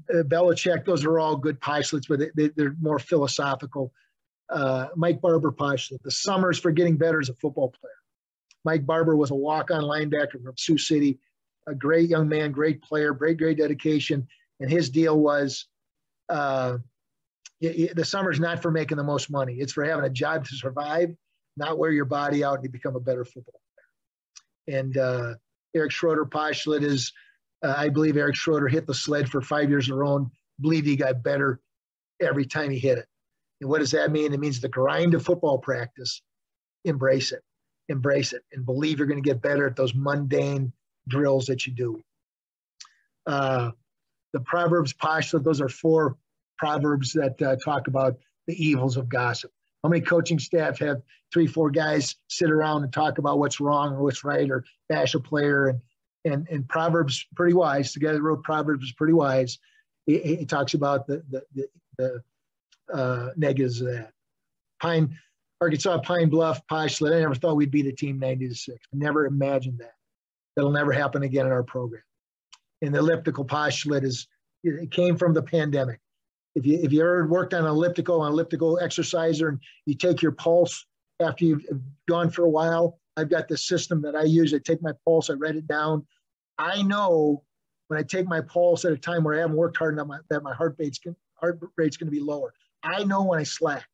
Speaker 2: uh, Belichick, those are all good postulates, but they, they, are more philosophical. Uh, Mike Barber postulate, the summers for getting better as a football player. Mike Barber was a walk-on linebacker from Sioux City, a great young man, great player, great, great dedication. And his deal was uh, the summer's not for making the most money. It's for having a job to survive, not wear your body out and become a better football player. and uh, Eric Schroeder postulate is, uh, I believe Eric Schroeder hit the sled for five years in a row and believed he got better every time he hit it. And what does that mean? It means the grind of football practice, embrace it, embrace it, and believe you're going to get better at those mundane drills that you do. Uh, the Proverbs postulate, those are four Proverbs that uh, talk about the evils of gossip. How many coaching staff have three, four guys sit around and talk about what's wrong or what's right or bash a player? And and, and Proverbs pretty wise. The guy that wrote Proverbs is pretty wise. He, he talks about the the, the, the uh, negatives of that. Pine, Arkansas Pine Bluff, Postulate. I never thought we'd beat a team 90 to six. Never imagined that. That'll never happen again in our program. And the elliptical postulate is it came from the pandemic if you if you ever worked on an elliptical, an elliptical exerciser, and you take your pulse after you've gone for a while, I've got this system that I use. I take my pulse, I write it down. I know when I take my pulse at a time where I haven't worked hard enough that my heart rate's heart rate's going to be lower. I know when I slack.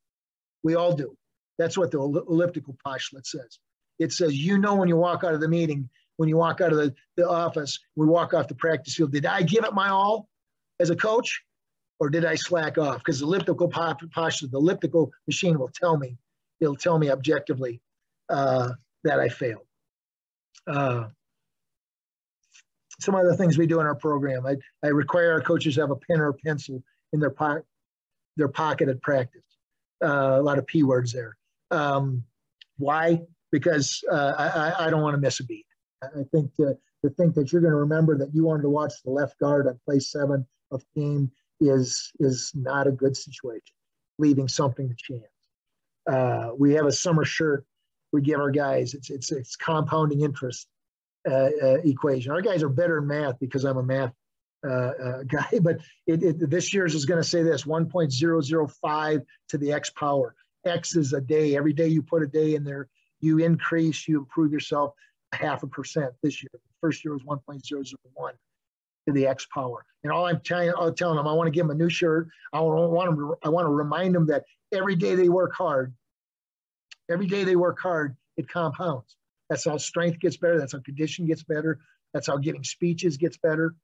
Speaker 2: We all do. That's what the elliptical postulate says. It says you know when you walk out of the meeting, when you walk out of the, the office, we walk off the practice field. Did I give it my all as a coach? or did I slack off? Because the elliptical posture, the elliptical machine will tell me, it'll tell me objectively uh, that I failed. Uh, some other things we do in our program, I, I require our coaches have a pen or a pencil in their, po their pocket at practice. Uh, a lot of P words there. Um, why? Because uh, I, I don't want to miss a beat. I think to, to think that you're going to remember that you wanted to watch the left guard on play seven of team is is not a good situation, leaving something to chance. Uh, we have a summer shirt we give our guys. It's it's it's compounding interest uh, uh, equation. Our guys are better in math because I'm a math uh, uh, guy, but it, it, this year's is going to say this 1.005 to the x power. X is a day. Every day you put a day in there, you increase, you improve yourself a half a percent. This year, first year was 1.001 to the X power. And all I'm telling, I'm telling them, I want to give them a new shirt. I want them, I want to remind them that every day they work hard, every day they work hard, it compounds. That's how strength gets better. That's how condition gets better. That's how giving speeches gets better.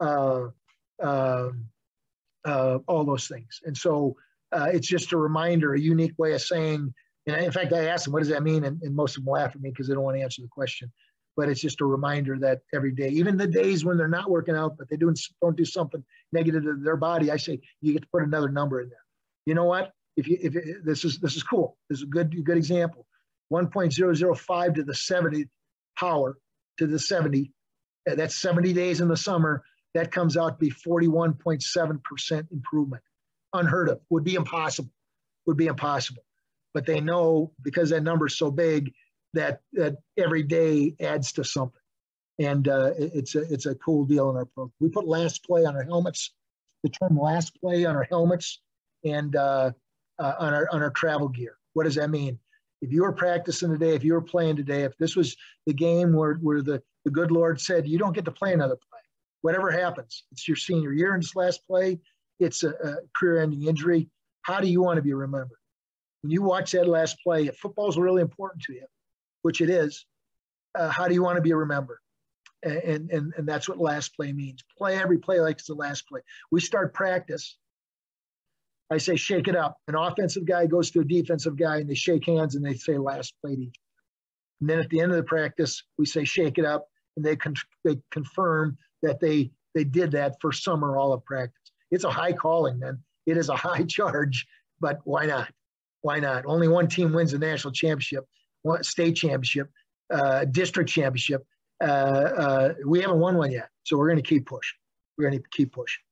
Speaker 2: Uh, um, uh, all those things. And so uh, it's just a reminder, a unique way of saying, and in fact, I asked them, what does that mean? And, and most of them laugh at me because they don't want to answer the question. But it's just a reminder that every day, even the days when they're not working out, but they doing, don't do something negative to their body, I say, you get to put another number in there. You know what? If you, if it, this is, this is cool. This is a good, good example. 1.005 to the 70 power to the 70. That's 70 days in the summer. That comes out to be 41.7% improvement. Unheard of. Would be impossible. Would be impossible. But they know because that number is so big that, that every day adds to something. And uh, it's, a, it's a cool deal in our program. We put last play on our helmets, the term last play on our helmets and uh, uh, on, our, on our travel gear. What does that mean? if you were practicing today, if you were playing today, if this was the game where, where the, the good Lord said, you don't get to play another play, whatever happens, it's your senior year in this last play, it's a, a career ending injury. How do you want to be remembered? When you watch that last play, if football's really important to you, which it is, uh, how do you want to be remembered? And, and, and that's what last play means. Play every play like it's the last play. We start practice I say shake it up. An offensive guy goes to a defensive guy and they shake hands and they say last play to each. And then at the end of the practice, we say shake it up and they con- they confirm that they they did that for summer all of practice. It's a high calling, man. It is a high charge, but why not? Why not? Only one team wins the national championship, one state championship, uh, district championship. Uh, uh, we haven't won one yet, so we're going to keep pushing. We're going to keep pushing.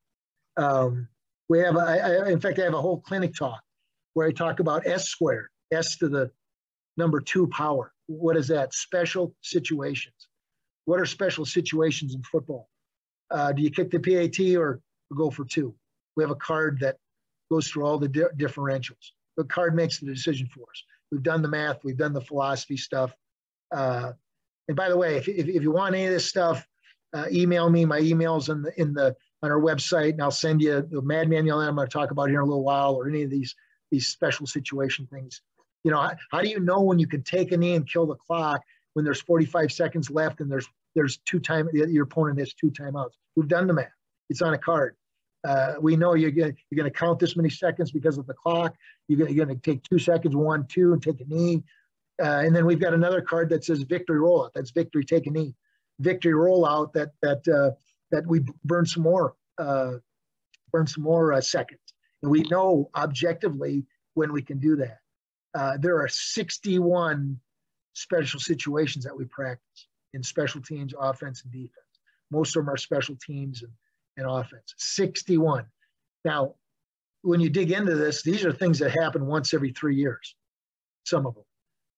Speaker 2: Um, we have, in fact, I have a whole clinic talk where I talk about S squared, S to the number two power. What is that? Special situations. What are special situations in football? Uh, do you kick the PAT or go for two? We have a card that goes through all the di- differentials. The card makes the decision for us. We've done the math, we've done the philosophy stuff. Uh, and by the way, if, if, if, you want any of this stuff, uh, email me. My email's in the in the on our website, and I'll send you the MAD manual that I'm going to talk about here in a little while, or any of these these special situation things. You know, how, how do you know when you can take a knee and kill the clock when there's 45 seconds left and there's there's two time your opponent has two timeouts? We've done the math. It's on a card. Uh, we know you're going you're going to count this many seconds because of the clock. You're going, you're to take two seconds, one, two, and take a knee. Uh, and then we've got another card that says victory rollout. That's victory, take a knee. Victory rollout that that uh, that we burn some more uh, burn some more uh, seconds. And we know objectively when we can do that. Uh, there are 61 special situations that we practice in special teams, offense, and defense. Most of them are special teams and, and offense. 61. Now, when you dig into this, these are things that happen once every three years, some of them.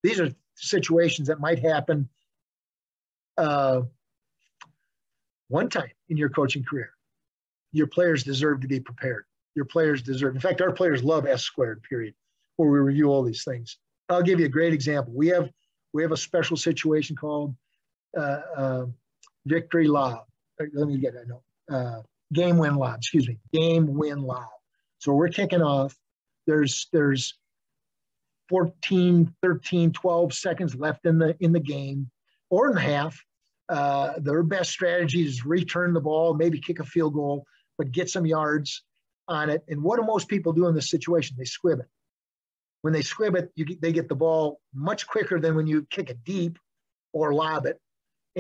Speaker 2: These are situations that might happen uh, one time in your coaching career. Your players deserve to be prepared. Your players deserve, in fact, our players love S squared, period, where we review all these things. I'll give you a great example. We have we have a special situation called uh, uh, victory lob. Let me get that note. Game win lob, excuse me, game win lob. So we're kicking off. There's there's 14, 13, 12 seconds left in the in the game, or in the half. Uh, their best strategy is return the ball, maybe kick a field goal, but get some yards on it. And what do most people do in this situation? They squib it. When they squib it, you, they get the ball much quicker than when you kick it deep or lob it,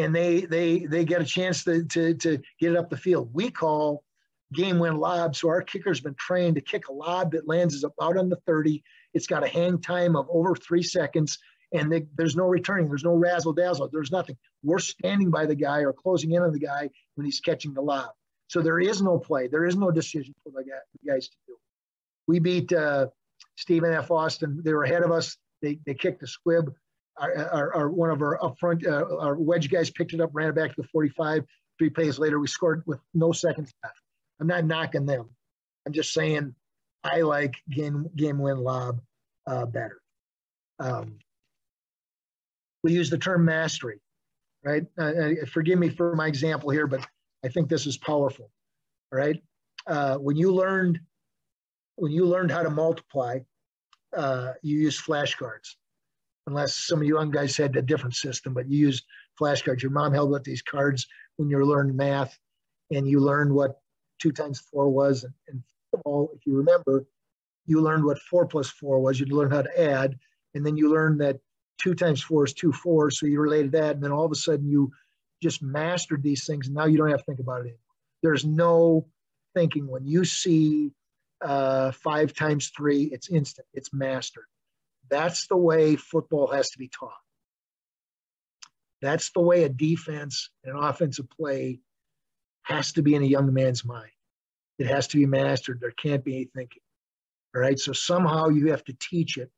Speaker 2: and they they they get a chance to to, to get it up the field. We call game win lob. So our kicker's been trained to kick a lob that lands is about on the 30. It's got a hang time of over three seconds and they, there's no returning. There's no razzle dazzle. There's nothing. We're standing by the guy or closing in on the guy when he's catching the lob. So there is no play. There is no decision for the, guys to do. We beat uh, Stephen F. Austin. They were ahead of us. They, they kicked the squib. Our, our, our one of our upfront, uh, our wedge guys picked it up, ran it back to the 45. Three plays later, we scored with no seconds left. I'm not knocking them. I'm just saying I like game game win lob uh, better. Um, we use the term mastery, right? Uh, uh, forgive me for my example here, but I think this is powerful, right? Uh, when you learned when you learned how to multiply, uh, you used flashcards. Unless some of you young guys had a different system, but you used flashcards. Your mom held up these cards when you were learning math, and you learned what two times four was. And, and football, if you remember, you learned what four plus four was. You learned how to add, and then you learned that two times four is two four. So you related that, and then all of a sudden you just mastered these things. And now you don't have to think about it anymore. There's no thinking when you see uh, five times three, it's instant, it's mastered. That's the way football has to be taught. That's the way a defense and an offensive play has to be in a young man's mind. It has to be mastered. There can't be any thinking. All right. So somehow you have to teach it.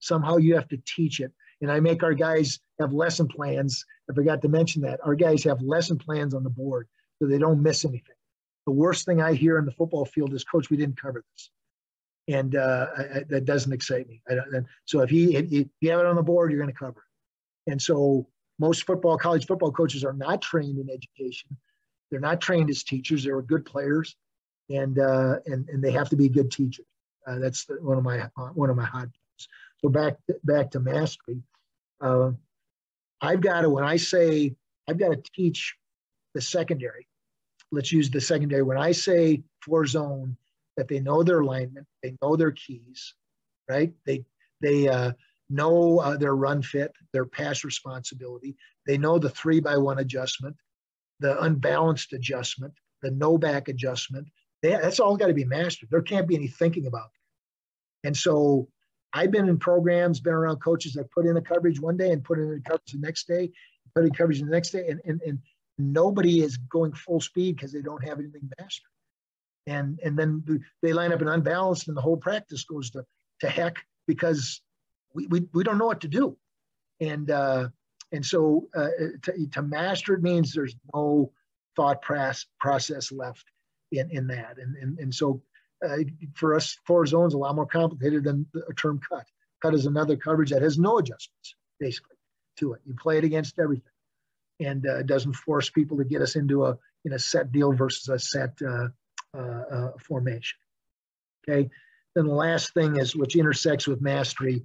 Speaker 2: Somehow you have to teach it. And I make our guys have lesson plans. I forgot to mention that. Our guys have lesson plans on the board so they don't miss anything. The worst thing I hear in the football field is, Coach, we didn't cover this. And uh, I, I, that doesn't excite me. I don't, so if, he, if you have it on the board, you're going to cover it. And so most football, college football coaches are not trained in education. They're not trained as teachers. They're good players, and uh, and and they have to be good teachers. Uh, that's the, one of my uh, one of my hot points. So back back to mastery. Uh, I've got to when I say I've got to teach the secondary. Let's use the secondary. When I say four zone, that they know their alignment, they know their keys, right? They they uh, know uh, their run fit, their pass responsibility. They know the three by one adjustment, the unbalanced adjustment, the no back adjustment. They, that's all got to be mastered. There can't be any thinking about it. And so I've been in programs, been around coaches that put in a coverage one day and put in a coverage the next day, put in coverage the next day, and, and, and nobody is going full speed because they don't have anything mastered. And, and then they line up in unbalanced and the whole practice goes to, to heck because we, we, we don't know what to do. And, uh, and so uh, to, to master it means there's no thought process, process left in, in that. And, and, and so uh, for us, four zones a lot more complicated than a term cut. Cut is another coverage that has no adjustments, basically, to it. You play it against everything. And uh, doesn't force people to get us into a in a set deal versus a set uh, formation. Okay. Then the last thing is, which intersects with mastery,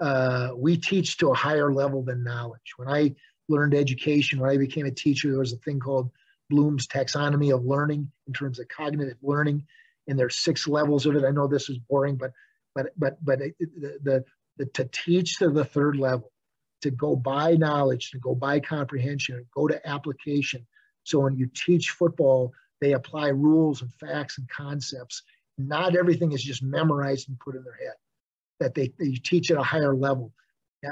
Speaker 2: uh, we teach to a higher level than knowledge. When I learned education, when I became a teacher, there was a thing called Bloom's taxonomy of learning in terms of cognitive learning, and there's six levels of it. I know this is boring, but but but but it, the, the, the to teach to the third level, to go by knowledge, to go by comprehension, go to application. So when you teach football, they apply rules and facts and concepts. Not everything is just memorized and put in their head that they, they teach at a higher level.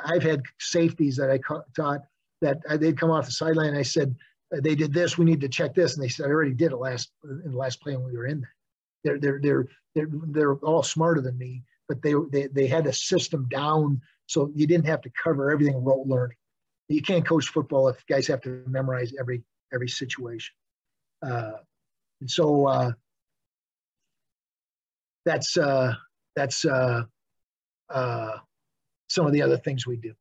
Speaker 2: I've had safeties that I taught that they'd come off the sideline. I said, they did this, we need to check this. And they said, I already did it last in the last play when we were in there. They're, they're, they're, they're, they're all smarter than me, but they, they, they had a system down so you didn't have to cover everything rote learning. You can't coach football if guys have to memorize every, every situation. Uh, and so uh, that's, uh, that's, uh, uh, some of the other things we do.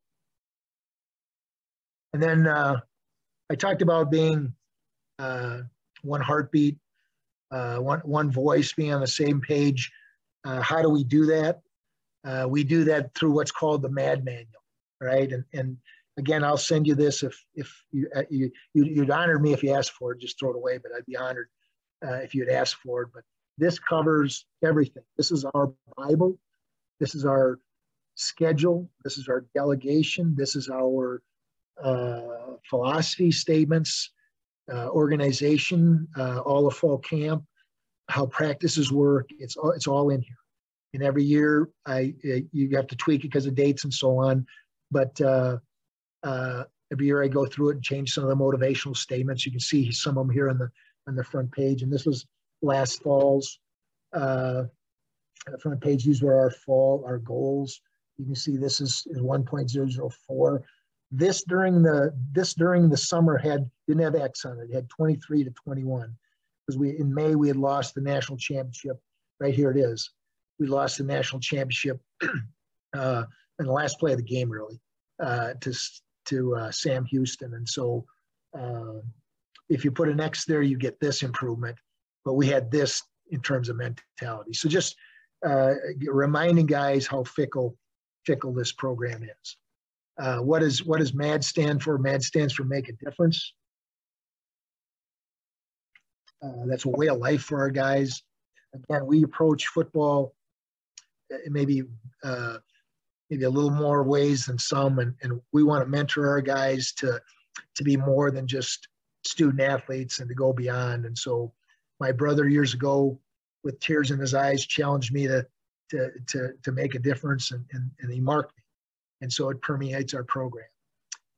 Speaker 2: And then uh, I talked about being uh, one heartbeat, uh, one, one voice, being on the same page. Uh, how do we do that? Uh, we do that through what's called the MAD manual, right? And, and again, I'll send you this if, if you, uh, you, you'd honor me if you asked for it, just throw it away, but I'd be honored if you'd asked for it. But this covers everything. This is our Bible. This is our schedule. This is our delegation. This is our uh, philosophy statements, uh, organization, uh, all of fall camp, how practices work. It's all, it's all in here. And every year, I you have to tweak it because of dates and so on. But uh, uh, every year, I go through it and change some of the motivational statements. You can see some of them here on the on the front page. And this was last fall's uh, front page. These were our fall, our goals. You can see this is, is 1.004. This during the this during the summer had didn't have X on it. It had 23 to 21 because we in May we had lost the national championship. Right here it is. We lost the national championship uh, in the last play of the game, really, uh, to to uh, Sam Houston. And so, uh, if you put an X there, you get this improvement. But we had this in terms of mentality. So just uh, reminding guys how fickle fickle this program is. Uh, what, is what does MAD stand for? MAD stands for Make a Difference. Uh, that's a way of life for our guys. Again, we approach football uh, maybe uh, maybe a little more ways than some, and, and we want to mentor our guys to to be more than just student athletes and to go beyond. And so, my brother years ago, with tears in his eyes, challenged me to to to, to make a difference, and, and, and he marked me. And so it permeates our program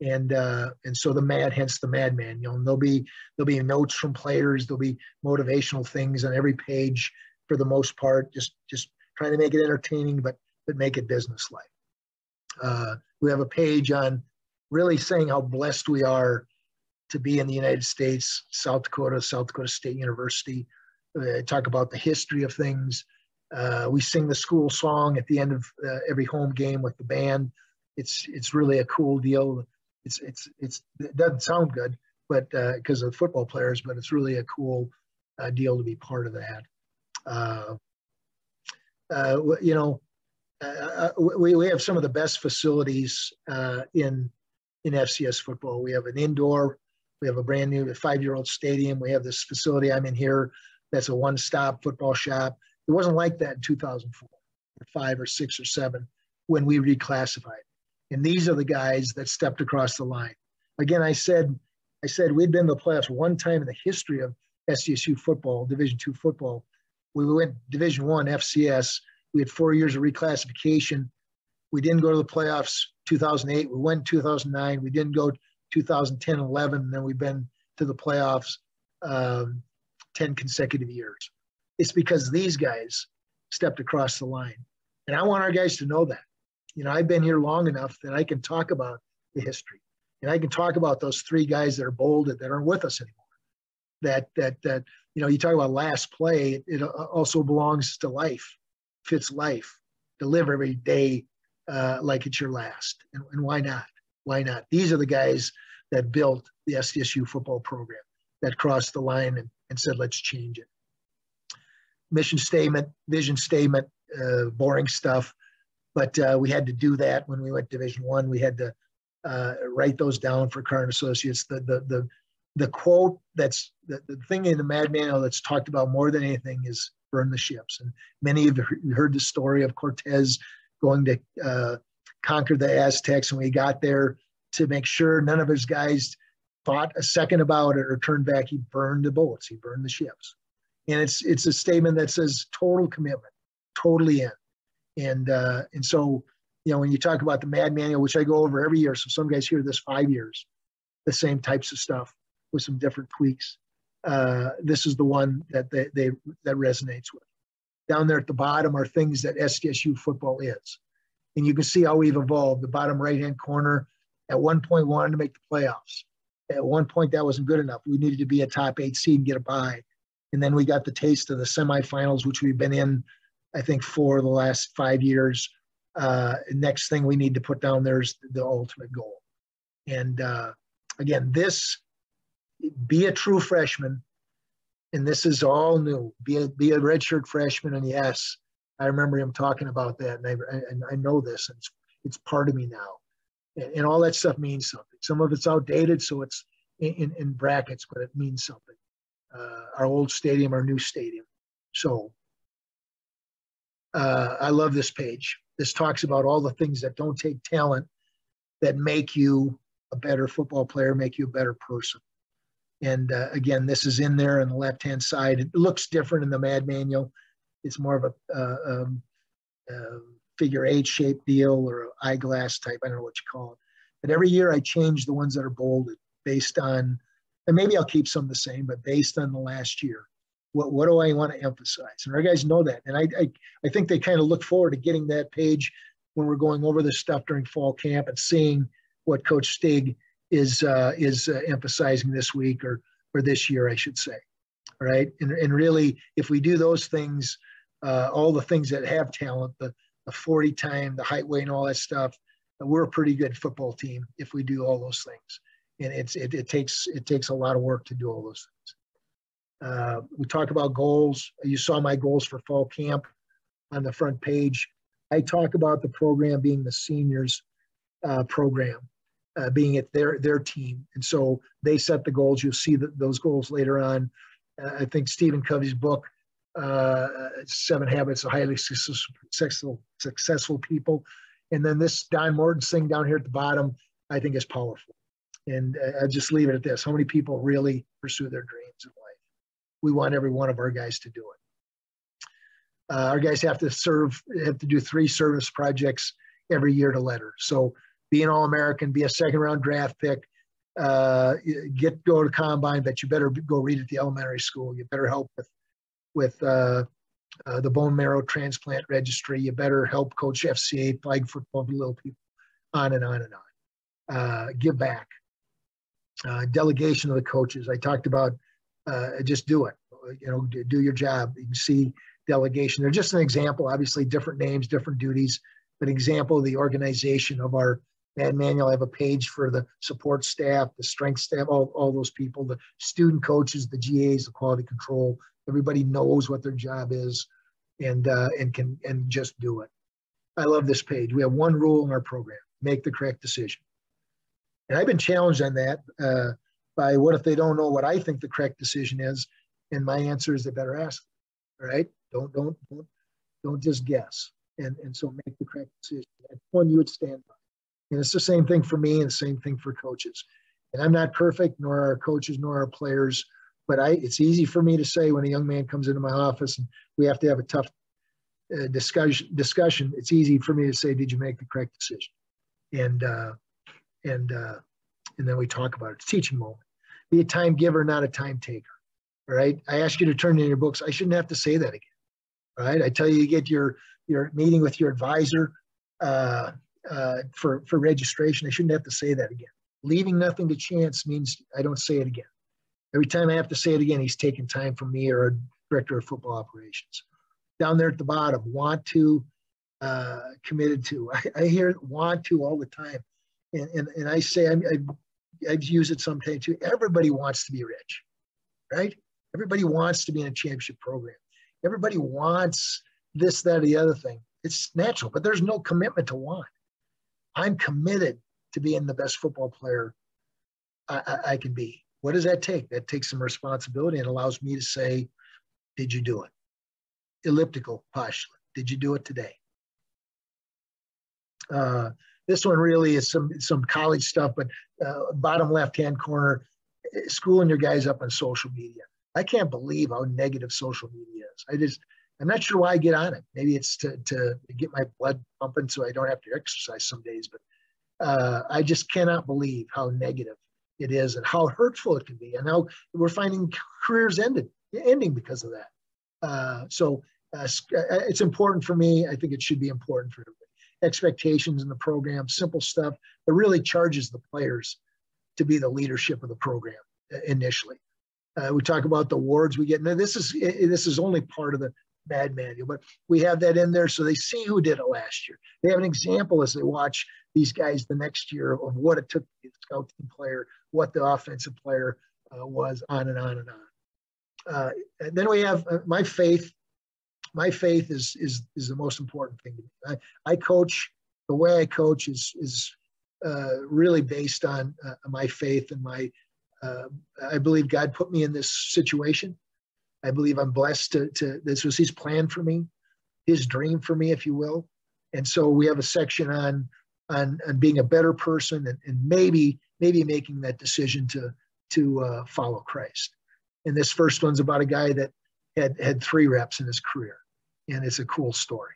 Speaker 2: and uh, and so the mad, hence the madman. You know, there'll be there'll be notes from players, there'll be motivational things on every page for the most part. Just just trying to make it entertaining, but but make it businesslike. Uh, we have a page on really saying how blessed we are to be in the United States, South Dakota, South Dakota State University. Uh, talk about the history of things. Uh, we sing the school song at the end of uh, every home game with the band. It's it's really a cool deal it's it's it's it doesn't sound good, but because uh, of football players, but it's really a cool uh, deal to be part of that. Uh, you know, we we have some of the best facilities in in FCS football. We have an indoor, we have a brand new five-year-old stadium. We have this facility I'm in here that's a one-stop football shop. It wasn't like that in 2004, or five or six or seven when we reclassified. And these are the guys that stepped across the line. Again, I said, I said we'd been in the playoffs one time in the history of SDSU football, Division two football. We went Division one FCS. We had four years of reclassification. We didn't go to the playoffs 2008. We went 2009. We didn't go 2010, 11. And then we've been to the playoffs um, 10 consecutive years. It's because these guys stepped across the line. And I want our guys to know that you know, I've been here long enough that I can talk about the history, and I can talk about those three guys that are bolded that aren't with us anymore. That that that you know, you talk about last play. It also belongs to life, fits life. To live every day uh, like it's your last, and, and why not? Why not? These are the guys that built the SDSU football program that crossed the line and, and said, let's change it. Mission statement, vision statement, uh, boring stuff but uh, we had to do that when we went Division One. We had to uh, write those down for Current Associates. The the the the quote that's the, the thing in the Mad Manual that's talked about more than anything is burn the ships. And many of you heard the story of Cortez going to uh, conquer the Aztecs, and we got there to make sure none of his guys thought a second about it or turned back. He burned the boats. He burned the ships. And it's it's a statement that says total commitment, totally in. And uh, and so, you know, when you talk about the Mad Manual, which I go over every year, so some guys hear this five years, the same types of stuff with some different tweaks. Uh, this is the one that they, they that resonates with. Down there at the bottom are things that SDSU football is, and you can see how we've evolved. The bottom right-hand corner, at one point wanted to make the playoffs. At one point that wasn't good enough. We needed to be a top eight seed and get a bye. And then we got the taste of the semifinals, which we've been in I think, for the last five years. Uh, next thing we need to put down there is the ultimate goal. And uh, again, this, be a true freshman, and this is all new. Be a, be a redshirt freshman, and yes, I remember him talking about that, and I, and I know this, and it's, it's part of me now. And, and, all that stuff means something. Some of it's outdated, so it's in, in, in brackets, but it means something. Uh, our old stadium, our new stadium. So uh, I love this page. This talks about all the things that don't take talent that make you a better football player, make you a better person. And uh, again, this is in there on the left hand side. It looks different in the Mad Manual. It's more of a uh, um, uh, figure eight shaped deal or eyeglass type. I don't know what you call it. But every year I change the ones that are bolded based on, and maybe I'll keep some the same, but based on the last year what, what do I want to emphasize? And our guys know that. And I, I, I think they kind of look forward to getting that page when we're going over this stuff during fall camp and seeing what Coach Stig is, uh, is uh, emphasizing this week or, or this year, I should say. Right. And, and really, if we do those things, uh, all the things that have talent, the, the 40 time, the height, weight, and all that stuff, we're a pretty good football team if we do all those things. And it's, it, it takes, it takes a lot of work to do all those things. Uh, we talk about goals. You saw my goals for fall camp on the front page. I talk about the program being the seniors uh, program, uh, being at their their team, and so they set the goals. You'll see that those goals later on Uh, I think Stephen Covey's book, uh, Seven Habits of Highly Successful, Successful People, and then this Don Morton thing down here at the bottom, I think is powerful. And I'll just leave it at this. How many people really pursue their dreams in life? We want every one of our guys to do it. Uh, our guys have to serve, have to do three service projects every year to letter. So be an All-American, be a second-round draft pick, uh, get go to combine, but you better go read at the elementary school. You better help with with uh, uh, the bone marrow transplant registry. You better help coach FCA flag for little people, on and on and on. Uh, give back. Uh, delegation of the coaches. I talked about uh, just do it. You know, do your job. You can see delegation. They're just an example. Obviously, different names, different duties, but example of the organization of our Mad Manual. I have a page for the support staff, the strength staff, all, all those people, the student coaches, the GAs, the quality control. Everybody knows what their job is and, uh, and can and just do it. I love this page. We have one rule in our program, make the correct decision. And I've been challenged on that uh, by what if they don't know what I think the correct decision is? And my answer is they better ask. All right. Don't, don't, don't, don't just guess. And, and so make the correct decision. That's one you would stand by. And it's the same thing for me and the same thing for coaches. And I'm not perfect, nor our coaches, nor our players, but I, it's easy for me to say when a young man comes into my office and we have to have a tough uh, discussion, discussion, it's easy for me to say, did you make the correct decision? And, uh, and, uh, and then we talk about it. It's teaching moment. Be a time giver, not a time taker. All right. I ask you to turn in your books. I shouldn't have to say that again. All right. I tell you, you get your, your meeting with your advisor. Uh, uh, for, for registration. I shouldn't have to say that again. Leaving nothing to chance means I don't say it again. Every time I have to say it again, he's taking time from me or director of football operations. Down there at the bottom, want to, uh, committed to. I, I, hear want to all the time. And, and, and I say, I, I, I use it sometimes too. Everybody wants to be rich, right? Everybody wants to be in a championship program. Everybody wants this, that, or the other thing. It's natural, but there's no commitment to want. I'm committed to being the best football player I, I, I, can be. What does that take? That takes some responsibility and allows me to say, Did you do it? Elliptical postulate. Did you do it today? Uh, this one really is some some college stuff, but uh, bottom left hand corner, schooling your guys up on social media. I can't believe how negative social media is. I just I'm not sure why I get on it. Maybe it's to, to get my blood pumping so I don't have to exercise some days, but uh, I just cannot believe how negative it is and how hurtful it can be and how we're finding careers ended, ending because of that. Uh, so uh, uh, it's important for me. I think it should be important for everybody. Expectations in the program, simple stuff, but really charges the players to be the leadership of the program uh, initially. Uh, we talk about the awards we get. Now, this is this is only part of the Mad Manual, but we have that in there so they see who did it last year. They have an example as they watch these guys the next year of what it took to be the scout team player, what the offensive player uh, was, on and on and on. Uh, and then we have uh, my faith. My faith is is is the most important thing to me. I, I coach the way I coach is is uh, really based on uh, my faith and my. Uh, I believe God put me in this situation I believe I'm blessed to, to this was his plan for me, his dream for me, if you will. And so we have a section on on, on being a better person and, and maybe maybe making that decision to to uh, follow Christ. And this first one's about a guy that had had three reps in his career, and it's a cool story.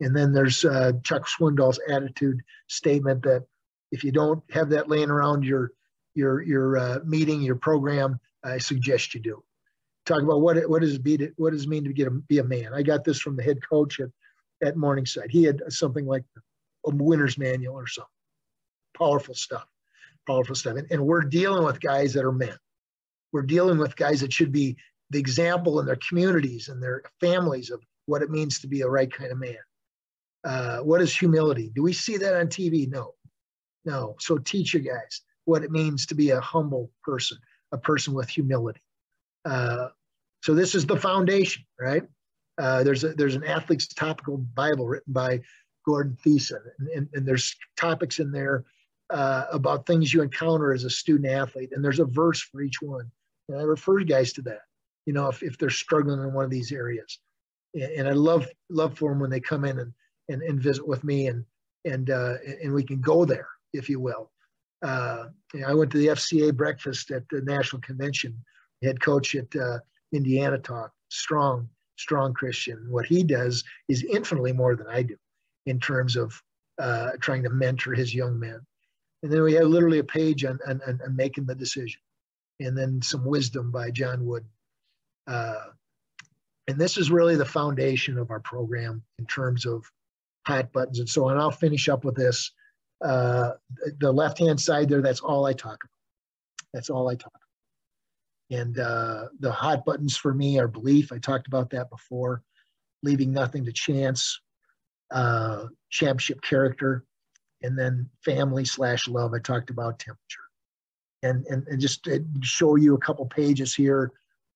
Speaker 2: And then there's uh, Chuck Swindoll's attitude statement that if you don't have that laying around your your your uh, meeting, your program, I suggest you do talk about what it, what does it be to, what does it mean to get a, be a man. I got this from the head coach at, at Morningside. He had something like a winner's manual or something. Powerful stuff, powerful stuff. And, and we're dealing with guys that are men. We're dealing with guys that should be the example in their communities and their families of what it means to be a right kind of man. Uh, what is humility? Do we see that on TV? No, no. So teach you guys what it means to be a humble person, a person with humility. Uh, so this is the foundation, right? Uh, there's a, there's an athlete's topical Bible written by Gordon Thiessen, and, and, and there's topics in there uh, about things you encounter as a student athlete, and there's a verse for each one. And I refer guys to that. you know, if, if they're struggling in one of these areas. And, and I love love for them when they come in and, and, and visit with me and and uh, and we can go there, if you will. Uh, I went to the FCA breakfast at the national convention. Head coach at uh, Indiana talk, strong, strong Christian. What he does is infinitely more than I do in terms of uh, trying to mentor his young men. And then we have literally a page on, on, on making the decision, and then some wisdom by John Wooden. Uh, and this is really the foundation of our program in terms of hot buttons and so on. I'll finish up with this. Uh, the left hand side there, that's all I talk about. That's all I talk about. And uh, the hot buttons for me are belief. I talked about that before. Leaving nothing to chance, uh, championship character, and then family slash love. I talked about temperature. And, and, and just to show you a couple pages here.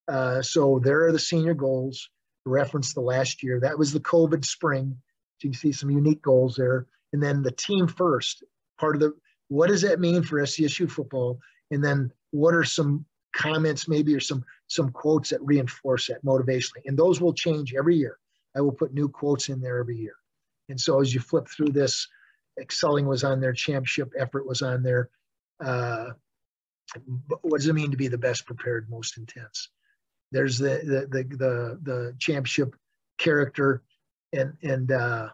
Speaker 2: Uh, so there are the senior goals. Reference the last year. That was the COVID spring. So you can see some unique goals there. And then the team first, part of the, what does that mean for SDSU football? And then what are some comments maybe or some some quotes that reinforce that motivationally. And those will change every year. I will put new quotes in there every year. And so as you flip through this excelling was on there championship effort was on there uh, what does it mean to be the best prepared most intense? There's the the the the, the championship character and and uh,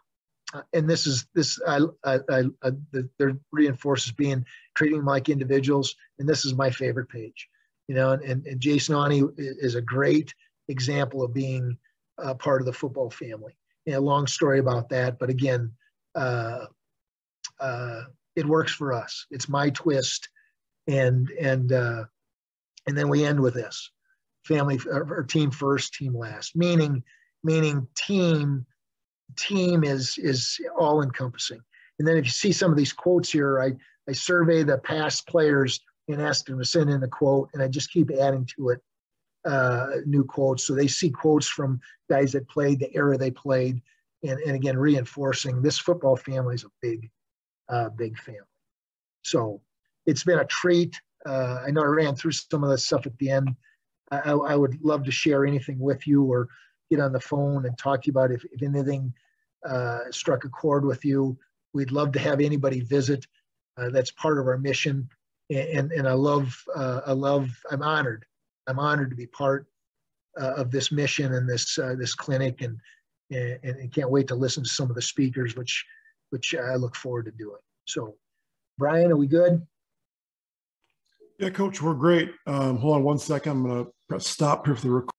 Speaker 2: and this is this I, I, I, I there reinforces being treating like individuals. And this is my favorite page you know and, and jason ani is a great example of being a part of the football family. And a long story about that but again uh, uh, it works for us. It's my twist and and uh, and then we end with this. Family or team first team last. Meaning meaning team team is is all encompassing. And then if you see some of these quotes here, I, I survey the past players and ask them to send in a quote, and I just keep adding to it uh, new quotes. So they see quotes from guys that played, the era they played, and, and again, reinforcing this football family is a big, uh, big family. So it's been a treat. Uh, I know I ran through some of the stuff at the end. I, I, would love to share anything with you or get on the phone and talk to you about if, if anything uh, struck a chord with you. We'd love to have anybody visit. Uh, that's part of our mission. And, and, I love, uh, I love, I'm honored. I'm honored to be part uh, of this mission and this, uh, this clinic and, and, and can't wait to listen to some of the speakers, which, which I look forward to doing. So Brian, are we good?
Speaker 1: Yeah, coach, we're great. Um, hold on one second. I'm going to press stop here for the recording.